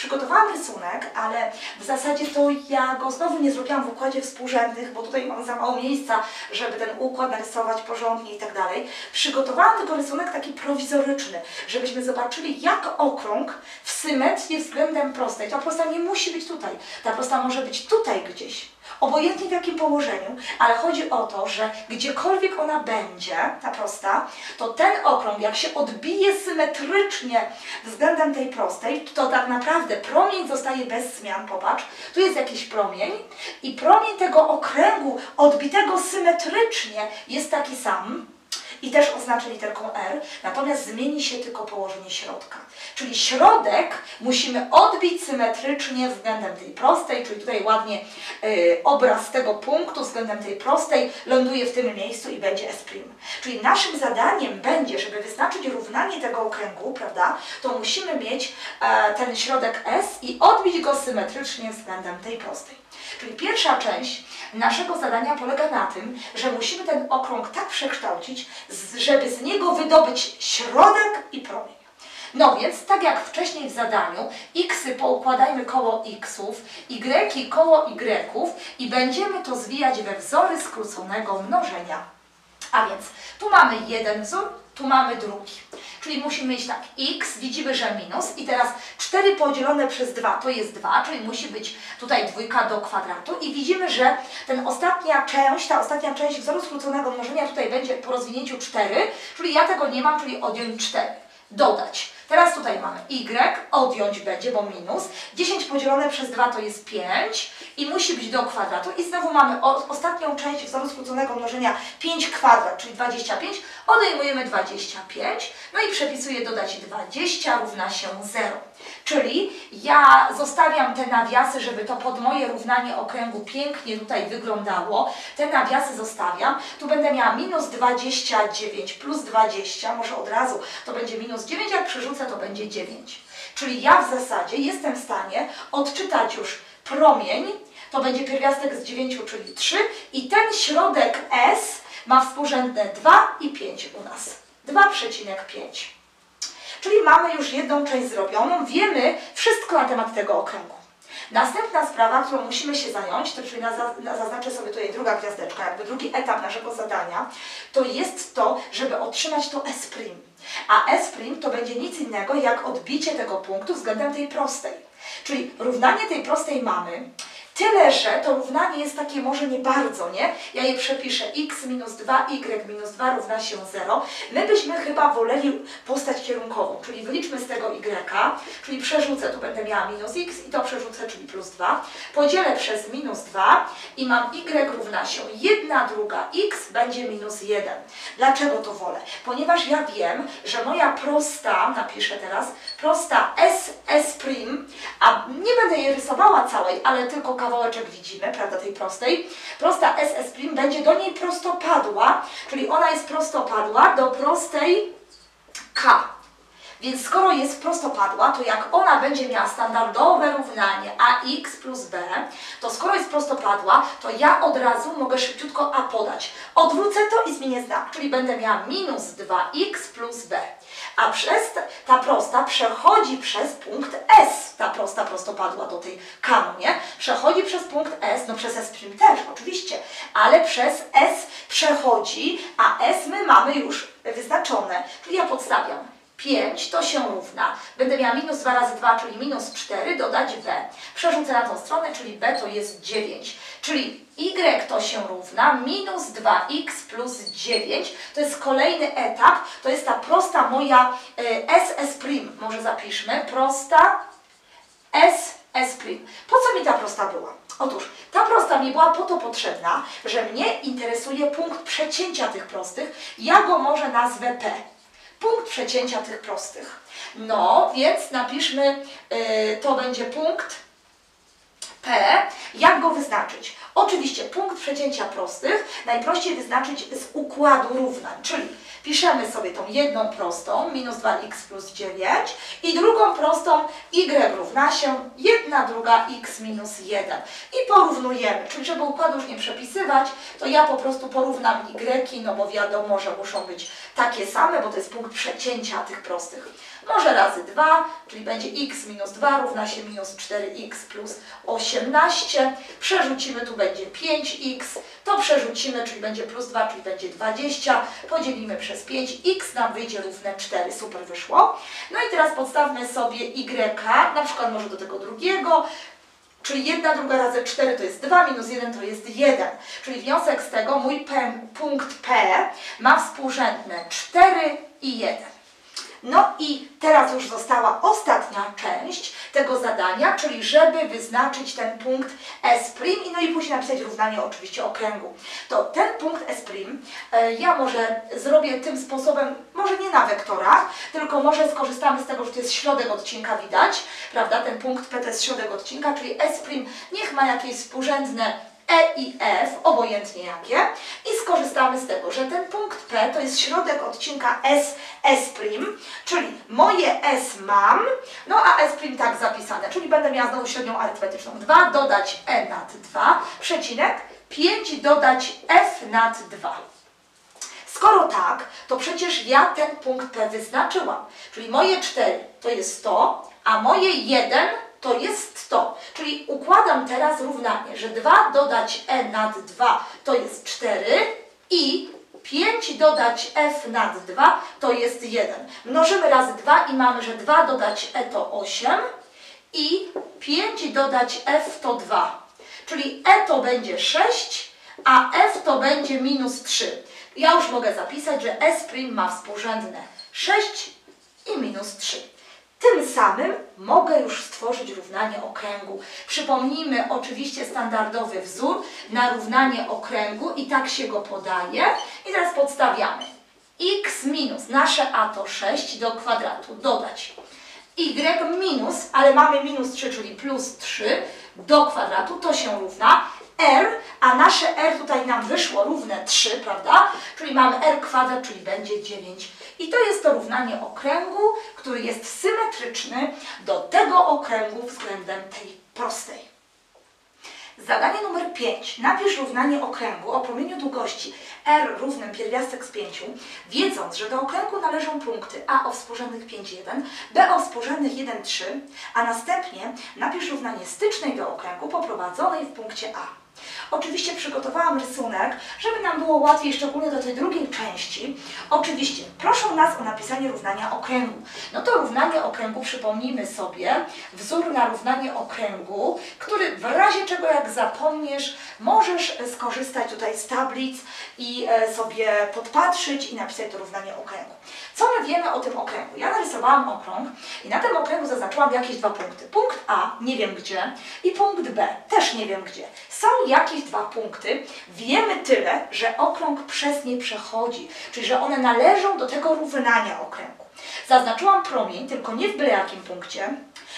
Przygotowałam rysunek, ale w zasadzie to ja go znowu nie zrobiłam w układzie współrzędnych, bo tutaj mam za mało miejsca, żeby ten układ narysować porządnie i tak dalej. Przygotowałam tylko rysunek taki prowizoryczny, żebyśmy zobaczyli, jak okrąg w symetrii względem prostej. Ta prosta nie musi być tutaj, ta prosta może być tutaj gdzieś obojętnie w jakim położeniu, ale chodzi o to, że gdziekolwiek ona będzie, ta prosta, to ten okrąg, jak się odbije symetrycznie względem tej prostej, to tak naprawdę promień zostaje bez zmian, popatrz, tu jest jakiś promień i promień tego okręgu odbitego symetrycznie jest taki sam, i też oznaczę literką R, natomiast zmieni się tylko położenie środka. Czyli środek musimy odbić symetrycznie względem tej prostej, czyli tutaj ładnie y, obraz tego punktu względem tej prostej ląduje w tym miejscu i będzie S'. Czyli naszym zadaniem będzie, żeby wyznaczyć równanie tego okręgu, prawda, to musimy mieć e, ten środek S i odbić go symetrycznie względem tej prostej. Czyli pierwsza część naszego zadania polega na tym, że musimy ten okrąg tak przekształcić, żeby z niego wydobyć środek i promień. No więc, tak jak wcześniej w zadaniu, xy poukładajmy koło xów, y koło y'ów i będziemy to zwijać we wzory skróconego mnożenia. A więc tu mamy jeden wzór, tu mamy drugi. Czyli musimy mieć tak, x, widzimy, że minus i teraz 4 podzielone przez 2 to jest 2, czyli musi być tutaj dwójka do kwadratu i widzimy, że ten ostatnia część, ta ostatnia część wzoru skróconego mnożenia tutaj będzie po rozwinięciu 4, czyli ja tego nie mam, czyli odjąć 4. Dodać. Teraz tutaj mamy y, odjąć będzie, bo minus. 10 podzielone przez 2 to jest 5 i musi być do kwadratu. I znowu mamy ostatnią część wzoru skróconego mnożenia 5 kwadrat, czyli 25. Odejmujemy 25, no i przepisuję dodać 20 równa się 0. Czyli ja zostawiam te nawiasy, żeby to pod moje równanie okręgu pięknie tutaj wyglądało. Te nawiasy zostawiam. Tu będę miała minus 29 plus 20, może od razu to będzie minus 9, jak przerzucę to będzie 9. Czyli ja w zasadzie jestem w stanie odczytać już promień, to będzie pierwiastek z 9, czyli 3 i ten środek S ma współrzędne 2 i 5 u nas. 2,5. Czyli mamy już jedną część zrobioną, wiemy wszystko na temat tego okręgu. Następna sprawa, którą musimy się zająć, to czyli na, na, zaznaczę sobie tutaj druga gwiazdeczka, jakby drugi etap naszego zadania, to jest to, żeby otrzymać to S'. A S' to będzie nic innego jak odbicie tego punktu względem tej prostej. Czyli równanie tej prostej mamy, Tyle, że to równanie jest takie może nie bardzo, nie? Ja je przepiszę x minus 2y minus 2 równa się 0. My byśmy chyba woleli postać kierunkową, czyli wyliczmy z tego y, czyli przerzucę, tu będę miała minus x i to przerzucę, czyli plus 2. Podzielę przez minus 2 i mam y równa się 1 druga x będzie minus 1. Dlaczego to wolę? Ponieważ ja wiem, że moja prosta, napiszę teraz, prosta s, s', a nie będę jej rysowała całej, ale tylko kawałeczek widzimy, prawda, tej prostej. Prosta s, s' będzie do niej prostopadła, czyli ona jest prostopadła do prostej k. Więc skoro jest prostopadła, to jak ona będzie miała standardowe równanie ax plus b, to skoro jest prostopadła, to ja od razu mogę szybciutko a podać. Odwrócę to i zmienię znak, czyli będę miała minus 2x plus b. A przez ta, ta prosta przechodzi przez punkt S. Ta prosta prostopadła do tej kanu, nie? Przechodzi przez punkt S, no przez S' też oczywiście, ale przez S przechodzi, a S my mamy już wyznaczone. Czyli ja podstawiam 5 to się równa. Będę miała minus 2 razy 2, czyli minus 4, dodać b. Przerzucę na tą stronę, czyli b to jest 9. Czyli y to się równa minus 2x plus 9. To jest kolejny etap. To jest ta prosta moja y, SS prim. Może zapiszmy. Prosta SS. Po co mi ta prosta była? Otóż ta prosta mi była po to potrzebna, że mnie interesuje punkt przecięcia tych prostych. Ja go może nazwę P punkt przecięcia tych prostych. No, więc napiszmy, yy, to będzie punkt P. Jak go wyznaczyć? Oczywiście punkt przecięcia prostych najprościej wyznaczyć z układu równań, czyli piszemy sobie tą jedną prostą, minus 2x plus 9 i drugą prostą y równa się 1 druga x minus 1 i porównujemy, czyli żeby układu już nie przepisywać, to ja po prostu porównam y, no bo wiadomo, że muszą być takie same, bo to jest punkt przecięcia tych prostych. Może razy 2, czyli będzie x minus 2 równa się minus 4x plus 18. Przerzucimy, tu będzie 5x. To przerzucimy, czyli będzie plus 2, czyli będzie 20. Podzielimy przez 5. x nam wyjdzie równe 4. Super wyszło. No i teraz podstawmy sobie y, na przykład może do tego drugiego. Czyli 1 druga razy 4 to jest 2, minus 1 to jest 1. Czyli wniosek z tego, mój P, punkt P ma współrzędne 4 i 1. No i teraz już została ostatnia część tego zadania, czyli żeby wyznaczyć ten punkt S', no i później napisać równanie oczywiście okręgu. To ten punkt S', e, ja może zrobię tym sposobem, może nie na wektorach, tylko może skorzystamy z tego, że to jest środek odcinka widać, prawda, ten punkt P to jest środek odcinka, czyli S' niech ma jakieś współrzędne E i F, obojętnie jakie, i skorzystamy z tego, że ten punkt P to jest środek odcinka S, S', czyli moje S mam, no a S' tak zapisane, czyli będę miała znowu średnią arytmetyczną. 2 dodać E nad 2, przecinek, 5 dodać F nad 2. Skoro tak, to przecież ja ten punkt P wyznaczyłam, czyli moje 4 to jest to, a moje 1 to jest to. Czyli układam teraz równanie, że 2 dodać e nad 2 to jest 4 i 5 dodać f nad 2 to jest 1. Mnożymy razy 2 i mamy, że 2 dodać e to 8 i 5 dodać f to 2. Czyli e to będzie 6, a f to będzie minus 3. Ja już mogę zapisać, że s' ma współrzędne 6 i minus 3. Tym samym mogę już stworzyć równanie okręgu. Przypomnijmy oczywiście standardowy wzór na równanie okręgu i tak się go podaje. I teraz podstawiamy x minus, nasze a to 6 do kwadratu, dodać y minus, ale mamy minus 3, czyli plus 3 do kwadratu, to się równa r, a nasze r tutaj nam wyszło równe 3, prawda? Czyli mamy r kwadrat, czyli będzie 9. I to jest to równanie okręgu, który jest symetryczny do tego okręgu względem tej prostej. Zadanie numer 5. Napisz równanie okręgu o promieniu długości r równym pierwiastek z 5, wiedząc, że do okręgu należą punkty a o współrzędnych 5,1, b o współrzędnych 1,3, a następnie napisz równanie stycznej do okręgu poprowadzonej w punkcie a. Oczywiście przygotowałam rysunek, żeby nam było łatwiej, szczególnie do tej drugiej części. Oczywiście proszą nas o napisanie równania okręgu. No to równanie okręgu, przypomnijmy sobie, wzór na równanie okręgu, który w razie czego jak zapomniesz, możesz skorzystać tutaj z tablic i e, sobie podpatrzyć i napisać to równanie okręgu. Co my wiemy o tym okręgu? Ja narysowałam okrąg i na tym okręgu zaznaczyłam jakieś dwa punkty. Punkt A, nie wiem gdzie, i punkt B, też nie wiem gdzie. Są jakieś dwa punkty, wiemy tyle, że okrąg przez nie przechodzi, czyli że one należą do tego równania okręgu. Zaznaczyłam promień, tylko nie w byle jakim punkcie,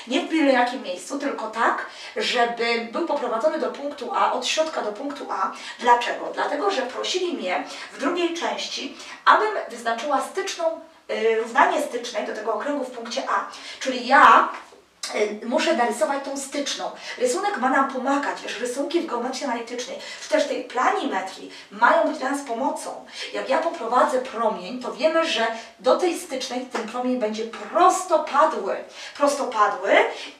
nie w byle jakim miejscu, tylko tak, żeby był poprowadzony do punktu A, od środka do punktu A. Dlaczego? Dlatego, że prosili mnie w drugiej części, abym wyznaczyła styczną, y, równanie stycznej do tego okręgu w punkcie A. Czyli ja muszę narysować tą styczną. Rysunek ma nam pomagać, wiesz, rysunki w geometrii analitycznej, czy też tej planimetrii mają być dla nas pomocą. Jak ja poprowadzę promień, to wiemy, że do tej stycznej ten promień będzie prostopadły. Prostopadły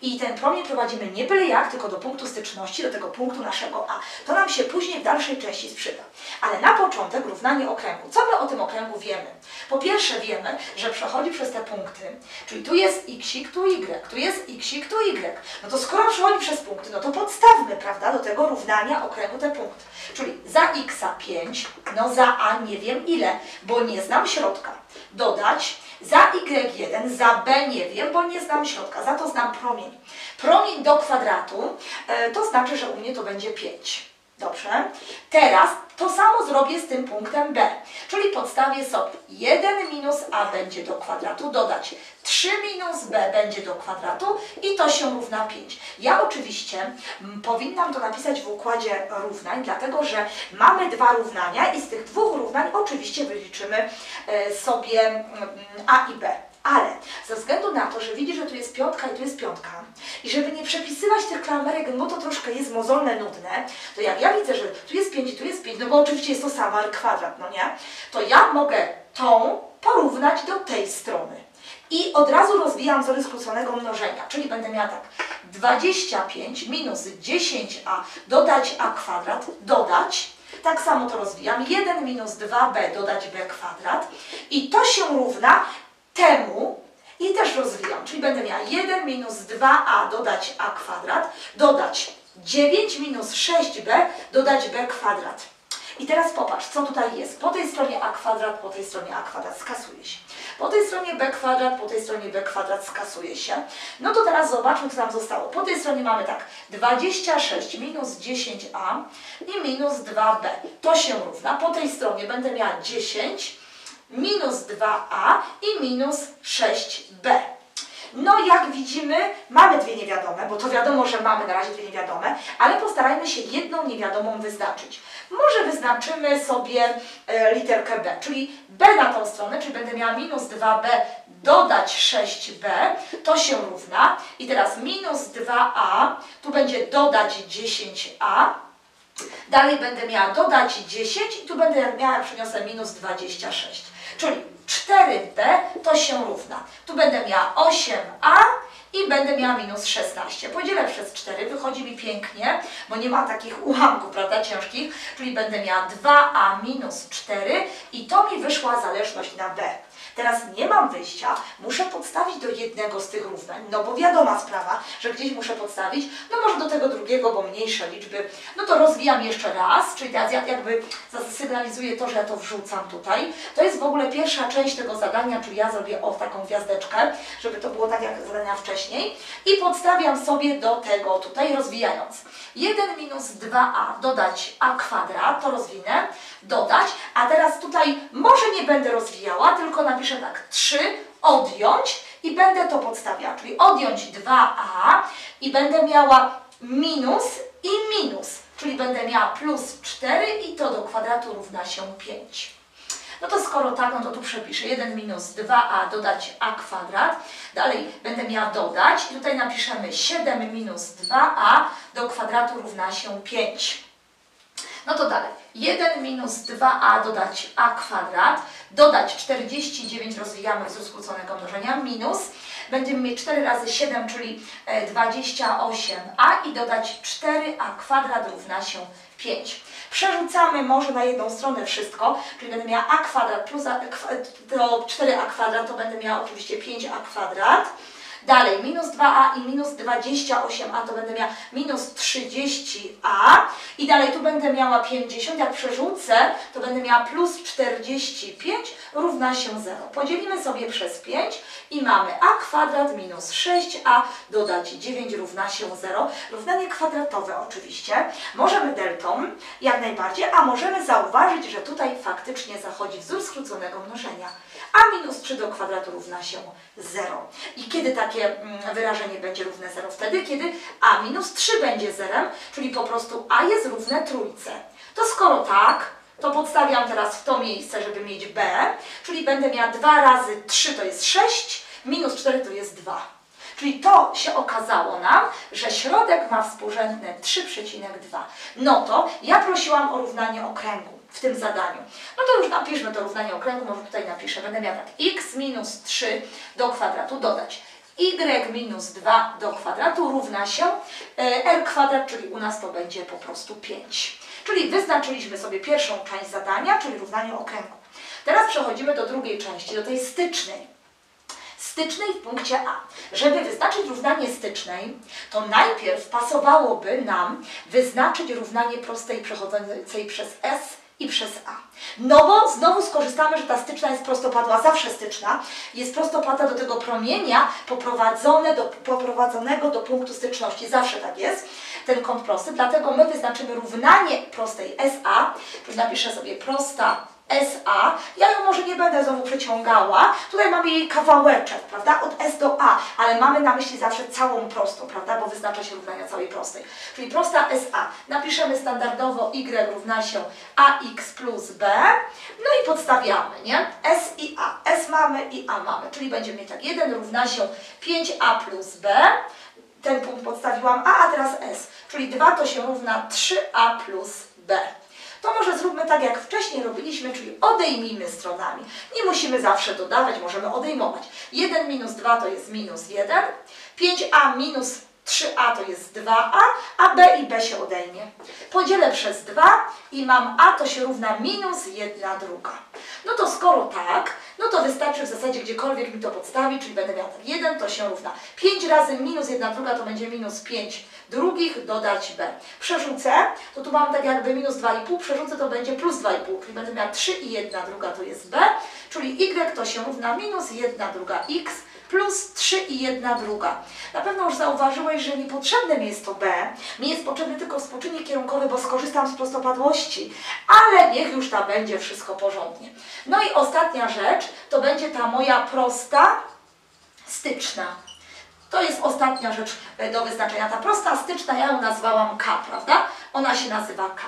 i ten promień prowadzimy nie byle jak, tylko do punktu styczności, do tego punktu naszego A. To nam się później w dalszej części sprzyda. Ale na początek równanie okręgu. Co my o tym okręgu wiemy? Po pierwsze wiemy, że przechodzi przez te punkty, czyli tu jest x, tu y, tu jest x, tu y. No to skoro przechodzi przez punkty, no to podstawmy, prawda, do tego równania okręgu te punkty. Czyli za x 5, no za a nie wiem ile, bo nie znam środka. Dodać za y1, za b nie wiem, bo nie znam środka, za to znam promień. Promień do kwadratu, e, to znaczy, że u mnie to będzie 5. Dobrze. Teraz to samo zrobię z tym punktem B, czyli podstawię sobie 1 minus a będzie do kwadratu, dodać 3 minus b będzie do kwadratu i to się równa 5. Ja oczywiście mm, powinnam to napisać w układzie równań, dlatego że mamy dwa równania i z tych dwóch równań oczywiście wyliczymy e, sobie mm, a i b. Ale ze względu na to, że widzi, że tu jest piątka i tu jest piątka i żeby nie przepisywać tych klamerek, bo to troszkę jest mozolne, nudne, to jak ja widzę, że tu jest 5 i tu jest 5, no bo oczywiście jest to samo, ale kwadrat, no nie? To ja mogę tą porównać do tej strony. I od razu rozwijam wzory skróconego mnożenia, czyli będę miała tak 25 minus 10a dodać a kwadrat, dodać, tak samo to rozwijam, 1 minus 2b dodać b kwadrat i to się równa temu i też rozwijam, czyli będę miała 1 minus 2a dodać a kwadrat, dodać 9 minus 6b dodać b kwadrat. I teraz popatrz, co tutaj jest. Po tej stronie a kwadrat, po tej stronie a kwadrat skasuje się. Po tej stronie b kwadrat, po tej stronie b kwadrat skasuje się. No to teraz zobaczmy, co nam zostało. Po tej stronie mamy tak 26 minus 10a i minus 2b. To się równa. Po tej stronie będę miała 10 minus 2a i minus 6b. No jak widzimy, mamy dwie niewiadome, bo to wiadomo, że mamy na razie dwie niewiadome, ale postarajmy się jedną niewiadomą wyznaczyć. Może wyznaczymy sobie e, literkę b, czyli b na tą stronę, czyli będę miała minus 2b dodać 6b, to się równa. I teraz minus 2a, tu będzie dodać 10a, Dalej będę miała dodać 10 i tu będę miała, przeniosę minus 26. Czyli 4b to się równa. Tu będę miała 8a i będę miała minus 16. Podzielę przez 4, wychodzi mi pięknie, bo nie ma takich ułamków, prawda, ciężkich, czyli będę miała 2a minus 4 i to mi wyszła zależność na b. Teraz nie mam wyjścia, muszę podstawić do jednego z tych równań, no bo wiadoma sprawa, że gdzieś muszę podstawić, no może do tego drugiego, bo mniejsze liczby, no to rozwijam jeszcze raz, czyli ja jakby zasygnalizuję to, że ja to wrzucam tutaj. To jest w ogóle pierwsza część tego zadania, czyli ja zrobię o taką gwiazdeczkę, żeby to było tak jak zadania wcześniej. I podstawiam sobie do tego tutaj rozwijając. 1 minus 2a dodać a kwadrat, to rozwinę, dodać, a teraz tutaj może nie będę rozwijała, tylko napiszę tak 3 odjąć i będę to podstawiała, czyli odjąć 2a i będę miała minus i minus, czyli będę miała plus 4 i to do kwadratu równa się 5. No to skoro tak, no to tu przepiszę 1 minus 2a dodać a kwadrat. Dalej będę miała dodać i tutaj napiszemy 7 minus 2a do kwadratu równa się 5. No to dalej. 1 minus 2a dodać a kwadrat, dodać 49, rozwijamy wzór skróconego mnożenia, minus będziemy mieć 4 razy 7, czyli e, 28a i dodać 4a kwadrat równa się 5. Przerzucamy może na jedną stronę wszystko, czyli będę miała a kwadrat plus a, to 4a kwadrat, to będę miała oczywiście 5a kwadrat. Dalej, minus 2a i minus 28a to będę miała minus 30a. I dalej tu będę miała 50. Jak przerzucę, to będę miała plus 45 równa się 0. Podzielimy sobie przez 5 i mamy a kwadrat minus 6a dodać 9 równa się 0. Równanie kwadratowe oczywiście. Możemy deltą jak najbardziej, a możemy zauważyć, że tutaj faktycznie zachodzi wzór skróconego mnożenia. a minus 3 do kwadratu równa się 0. I kiedy takie mm, wyrażenie będzie równe 0? Wtedy, kiedy a minus 3 będzie zerem, czyli po prostu a jest równe trójce. To skoro tak, to podstawiam teraz w to miejsce, żeby mieć b, czyli będę miała 2 razy 3 to jest 6, minus 4 to jest 2. Czyli to się okazało nam, że środek ma współrzędne 3,2. No to ja prosiłam o równanie okręgu w tym zadaniu. No to już napiszmy to równanie okręgu, może tutaj napiszę. Będę miała tak x minus 3 do kwadratu dodać y minus 2 do kwadratu równa się e, r kwadrat, czyli u nas to będzie po prostu 5. Czyli wyznaczyliśmy sobie pierwszą część zadania, czyli równanie okręgu. Teraz przechodzimy do drugiej części, do tej stycznej stycznej w punkcie A. Żeby wyznaczyć równanie stycznej, to najpierw pasowałoby nam wyznaczyć równanie prostej przechodzącej przez S i przez A. No bo znowu skorzystamy, że ta styczna jest prostopadła, zawsze styczna, jest prostopadła do tego promienia poprowadzone do, poprowadzonego do punktu styczności. Zawsze tak jest, ten kąt prosty, dlatego my wyznaczymy równanie prostej SA, napiszę sobie prosta SA. Ja ją może nie będę znowu przeciągała. Tutaj mamy jej kawałeczek, prawda? Od S do A, ale mamy na myśli zawsze całą prostą, prawda? Bo wyznacza się równania całej prostej. Czyli prosta SA. Napiszemy standardowo Y równa się AX plus B. No i podstawiamy, nie? S i A. S mamy i A mamy. Czyli będziemy mieć tak. 1 równa się 5A plus B. Ten punkt podstawiłam A, a teraz S. Czyli 2 to się równa 3A plus B. To może zróbmy tak, jak wcześniej robiliśmy, czyli odejmijmy stronami. Nie musimy zawsze dodawać, możemy odejmować. 1 minus 2 to jest minus 1, 5a minus 3a to jest 2a, a b i b się odejmie. Podzielę przez 2 i mam a to się równa minus 1 druga. No to skoro tak, no to wystarczy w zasadzie gdziekolwiek mi to podstawi, czyli będę miała tak 1 to się równa 5 razy minus 1 druga to będzie minus 5 drugich dodać b. Przerzucę, to tu mam tak jakby minus 2,5, przerzucę to będzie plus 2,5, czyli będę miała 3 i 1 druga to jest b, czyli y to się równa minus 1 druga x plus 3 i 1 druga. Na pewno już zauważyłeś, że niepotrzebne mi jest to b, mi jest potrzebny tylko współczynnik kierunkowy, bo skorzystam z prostopadłości, ale niech już tam będzie wszystko porządnie. No i ostatnia rzecz, to będzie ta moja prosta styczna. To jest ostatnia rzecz e, do wyznaczenia. Ta prosta styczna, ja ją nazwałam K, prawda? Ona się nazywa K.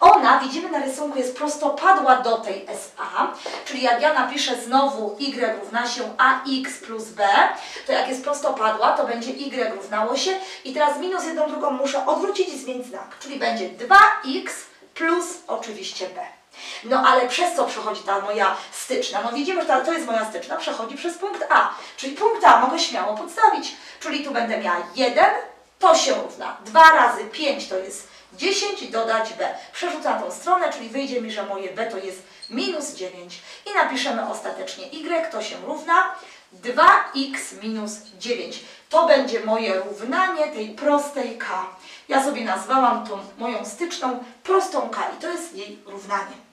Ona, widzimy na rysunku, jest prostopadła do tej SA, czyli jak ja napiszę znowu Y równa się AX plus B, to jak jest prostopadła, to będzie Y równało się i teraz minus jedną drugą muszę odwrócić i zmienić znak, czyli będzie 2X plus oczywiście B. No ale przez co przechodzi ta moja styczna? No widzimy, że ta, to jest moja styczna, przechodzi przez punkt A. Czyli punkt A mogę śmiało podstawić. Czyli tu będę miała 1, to się równa 2 razy 5 to jest 10 i dodać B. Przerzucam tą stronę, czyli wyjdzie mi, że moje B to jest minus 9. I napiszemy ostatecznie Y, to się równa 2x minus 9. To będzie moje równanie tej prostej K. Ja sobie nazwałam tą moją styczną prostą K i to jest jej równanie.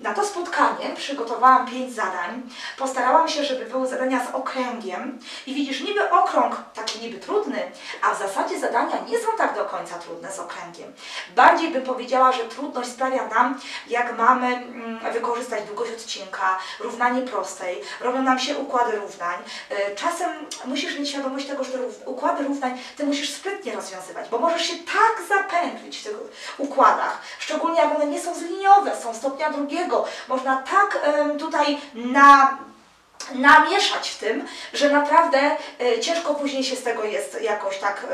Na to spotkanie przygotowałam pięć zadań. Postarałam się, żeby były zadania z okręgiem. I widzisz, niby okrąg taki niby trudny, a w zasadzie zadania nie są tak do końca trudne z okręgiem. Bardziej bym powiedziała, że trudność sprawia nam, jak mamy mm, wykorzystać długość odcinka, równanie prostej, robią nam się układy równań. Y, Czasem musisz mieć świadomość tego, że te układy równań ty musisz sprytnie rozwiązywać, bo możesz się tak zapętlić w tych układach, szczególnie jak one nie są zliniowe, są stopnia drugiego. Można tak tutaj na namieszać w tym, że naprawdę e, ciężko później się z tego jest jakoś tak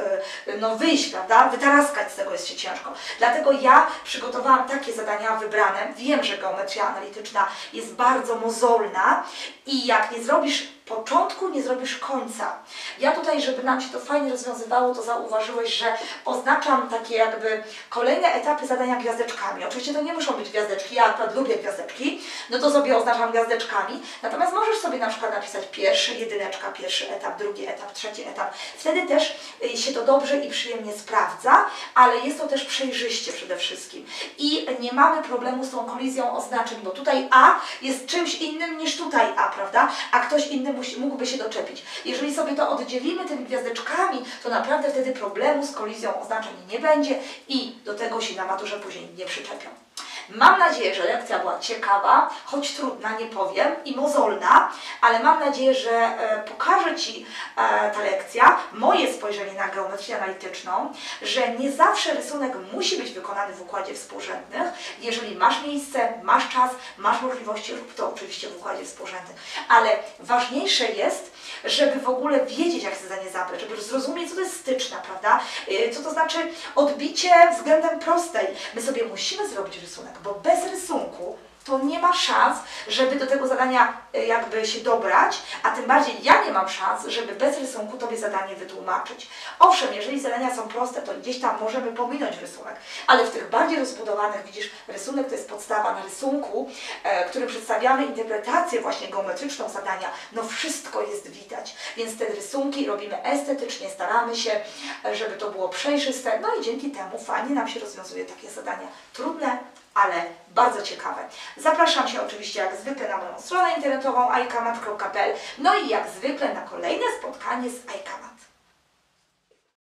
e, no wyjść, prawda? Wytaraskać z tego jest się ciężko. Dlatego ja przygotowałam takie zadania wybrane. Wiem, że geometria analityczna jest bardzo mozolna i jak nie zrobisz początku nie zrobisz końca. Ja tutaj, żeby nam się to fajnie rozwiązywało, to zauważyłeś, że oznaczam takie jakby kolejne etapy zadania gwiazdeczkami. Oczywiście to nie muszą być gwiazdeczki, ja akurat lubię gwiazdeczki, no to sobie oznaczam gwiazdeczkami. Natomiast możesz sobie na przykład napisać pierwszy, jedyneczka, pierwszy etap, drugi etap, trzeci etap. Wtedy też y, się to dobrze i przyjemnie sprawdza, ale jest to też przejrzyście przede wszystkim. I nie mamy problemu z tą kolizją oznaczeń, bo tutaj A jest czymś innym niż tutaj A, prawda? A ktoś inny musi, mógłby się doczepić. Jeżeli sobie to oddzielimy tymi gwiazdeczkami, to naprawdę wtedy problemu z kolizją oznaczeń nie będzie i do tego się na maturze później nie przyczepią. Mam nadzieję, że lekcja była ciekawa, choć trudna, nie powiem, i mozolna, ale mam nadzieję, że e, pokaże Ci e, ta lekcja moje spojrzenie na geometrię analityczną, że nie zawsze rysunek musi być wykonany w układzie współrzędnych. Jeżeli masz miejsce, masz czas, masz możliwości, rób to oczywiście w układzie współrzędnym. Ale ważniejsze jest, żeby w ogóle wiedzieć, jak się zadanie zabrać, żeby zrozumieć, co to jest styczna, prawda? Y, Co to znaczy odbicie względem prostej. My sobie musimy zrobić rysunek, bo bez rysunku to nie ma szans, żeby do tego zadania y, jakby się dobrać, a tym bardziej ja nie mam szans, żeby bez rysunku Tobie zadanie wytłumaczyć. Owszem, jeżeli zadania są proste, to gdzieś tam możemy pominąć rysunek, ale w tych bardziej rozbudowanych, widzisz, rysunek to jest podstawa na rysunku, e, którym przedstawiamy interpretację właśnie geometryczną zadania, no wszystko jest widać, więc te rysunki robimy estetycznie, staramy się, e, żeby to było przejrzyste, no i dzięki temu fajnie nam się rozwiązuje takie zadania trudne, ale bardzo ciekawe. Zapraszam Cię oczywiście jak zwykle na moją stronę internetową aikamat.pl no i jak zwykle na kolejne spotkanie z iKamat.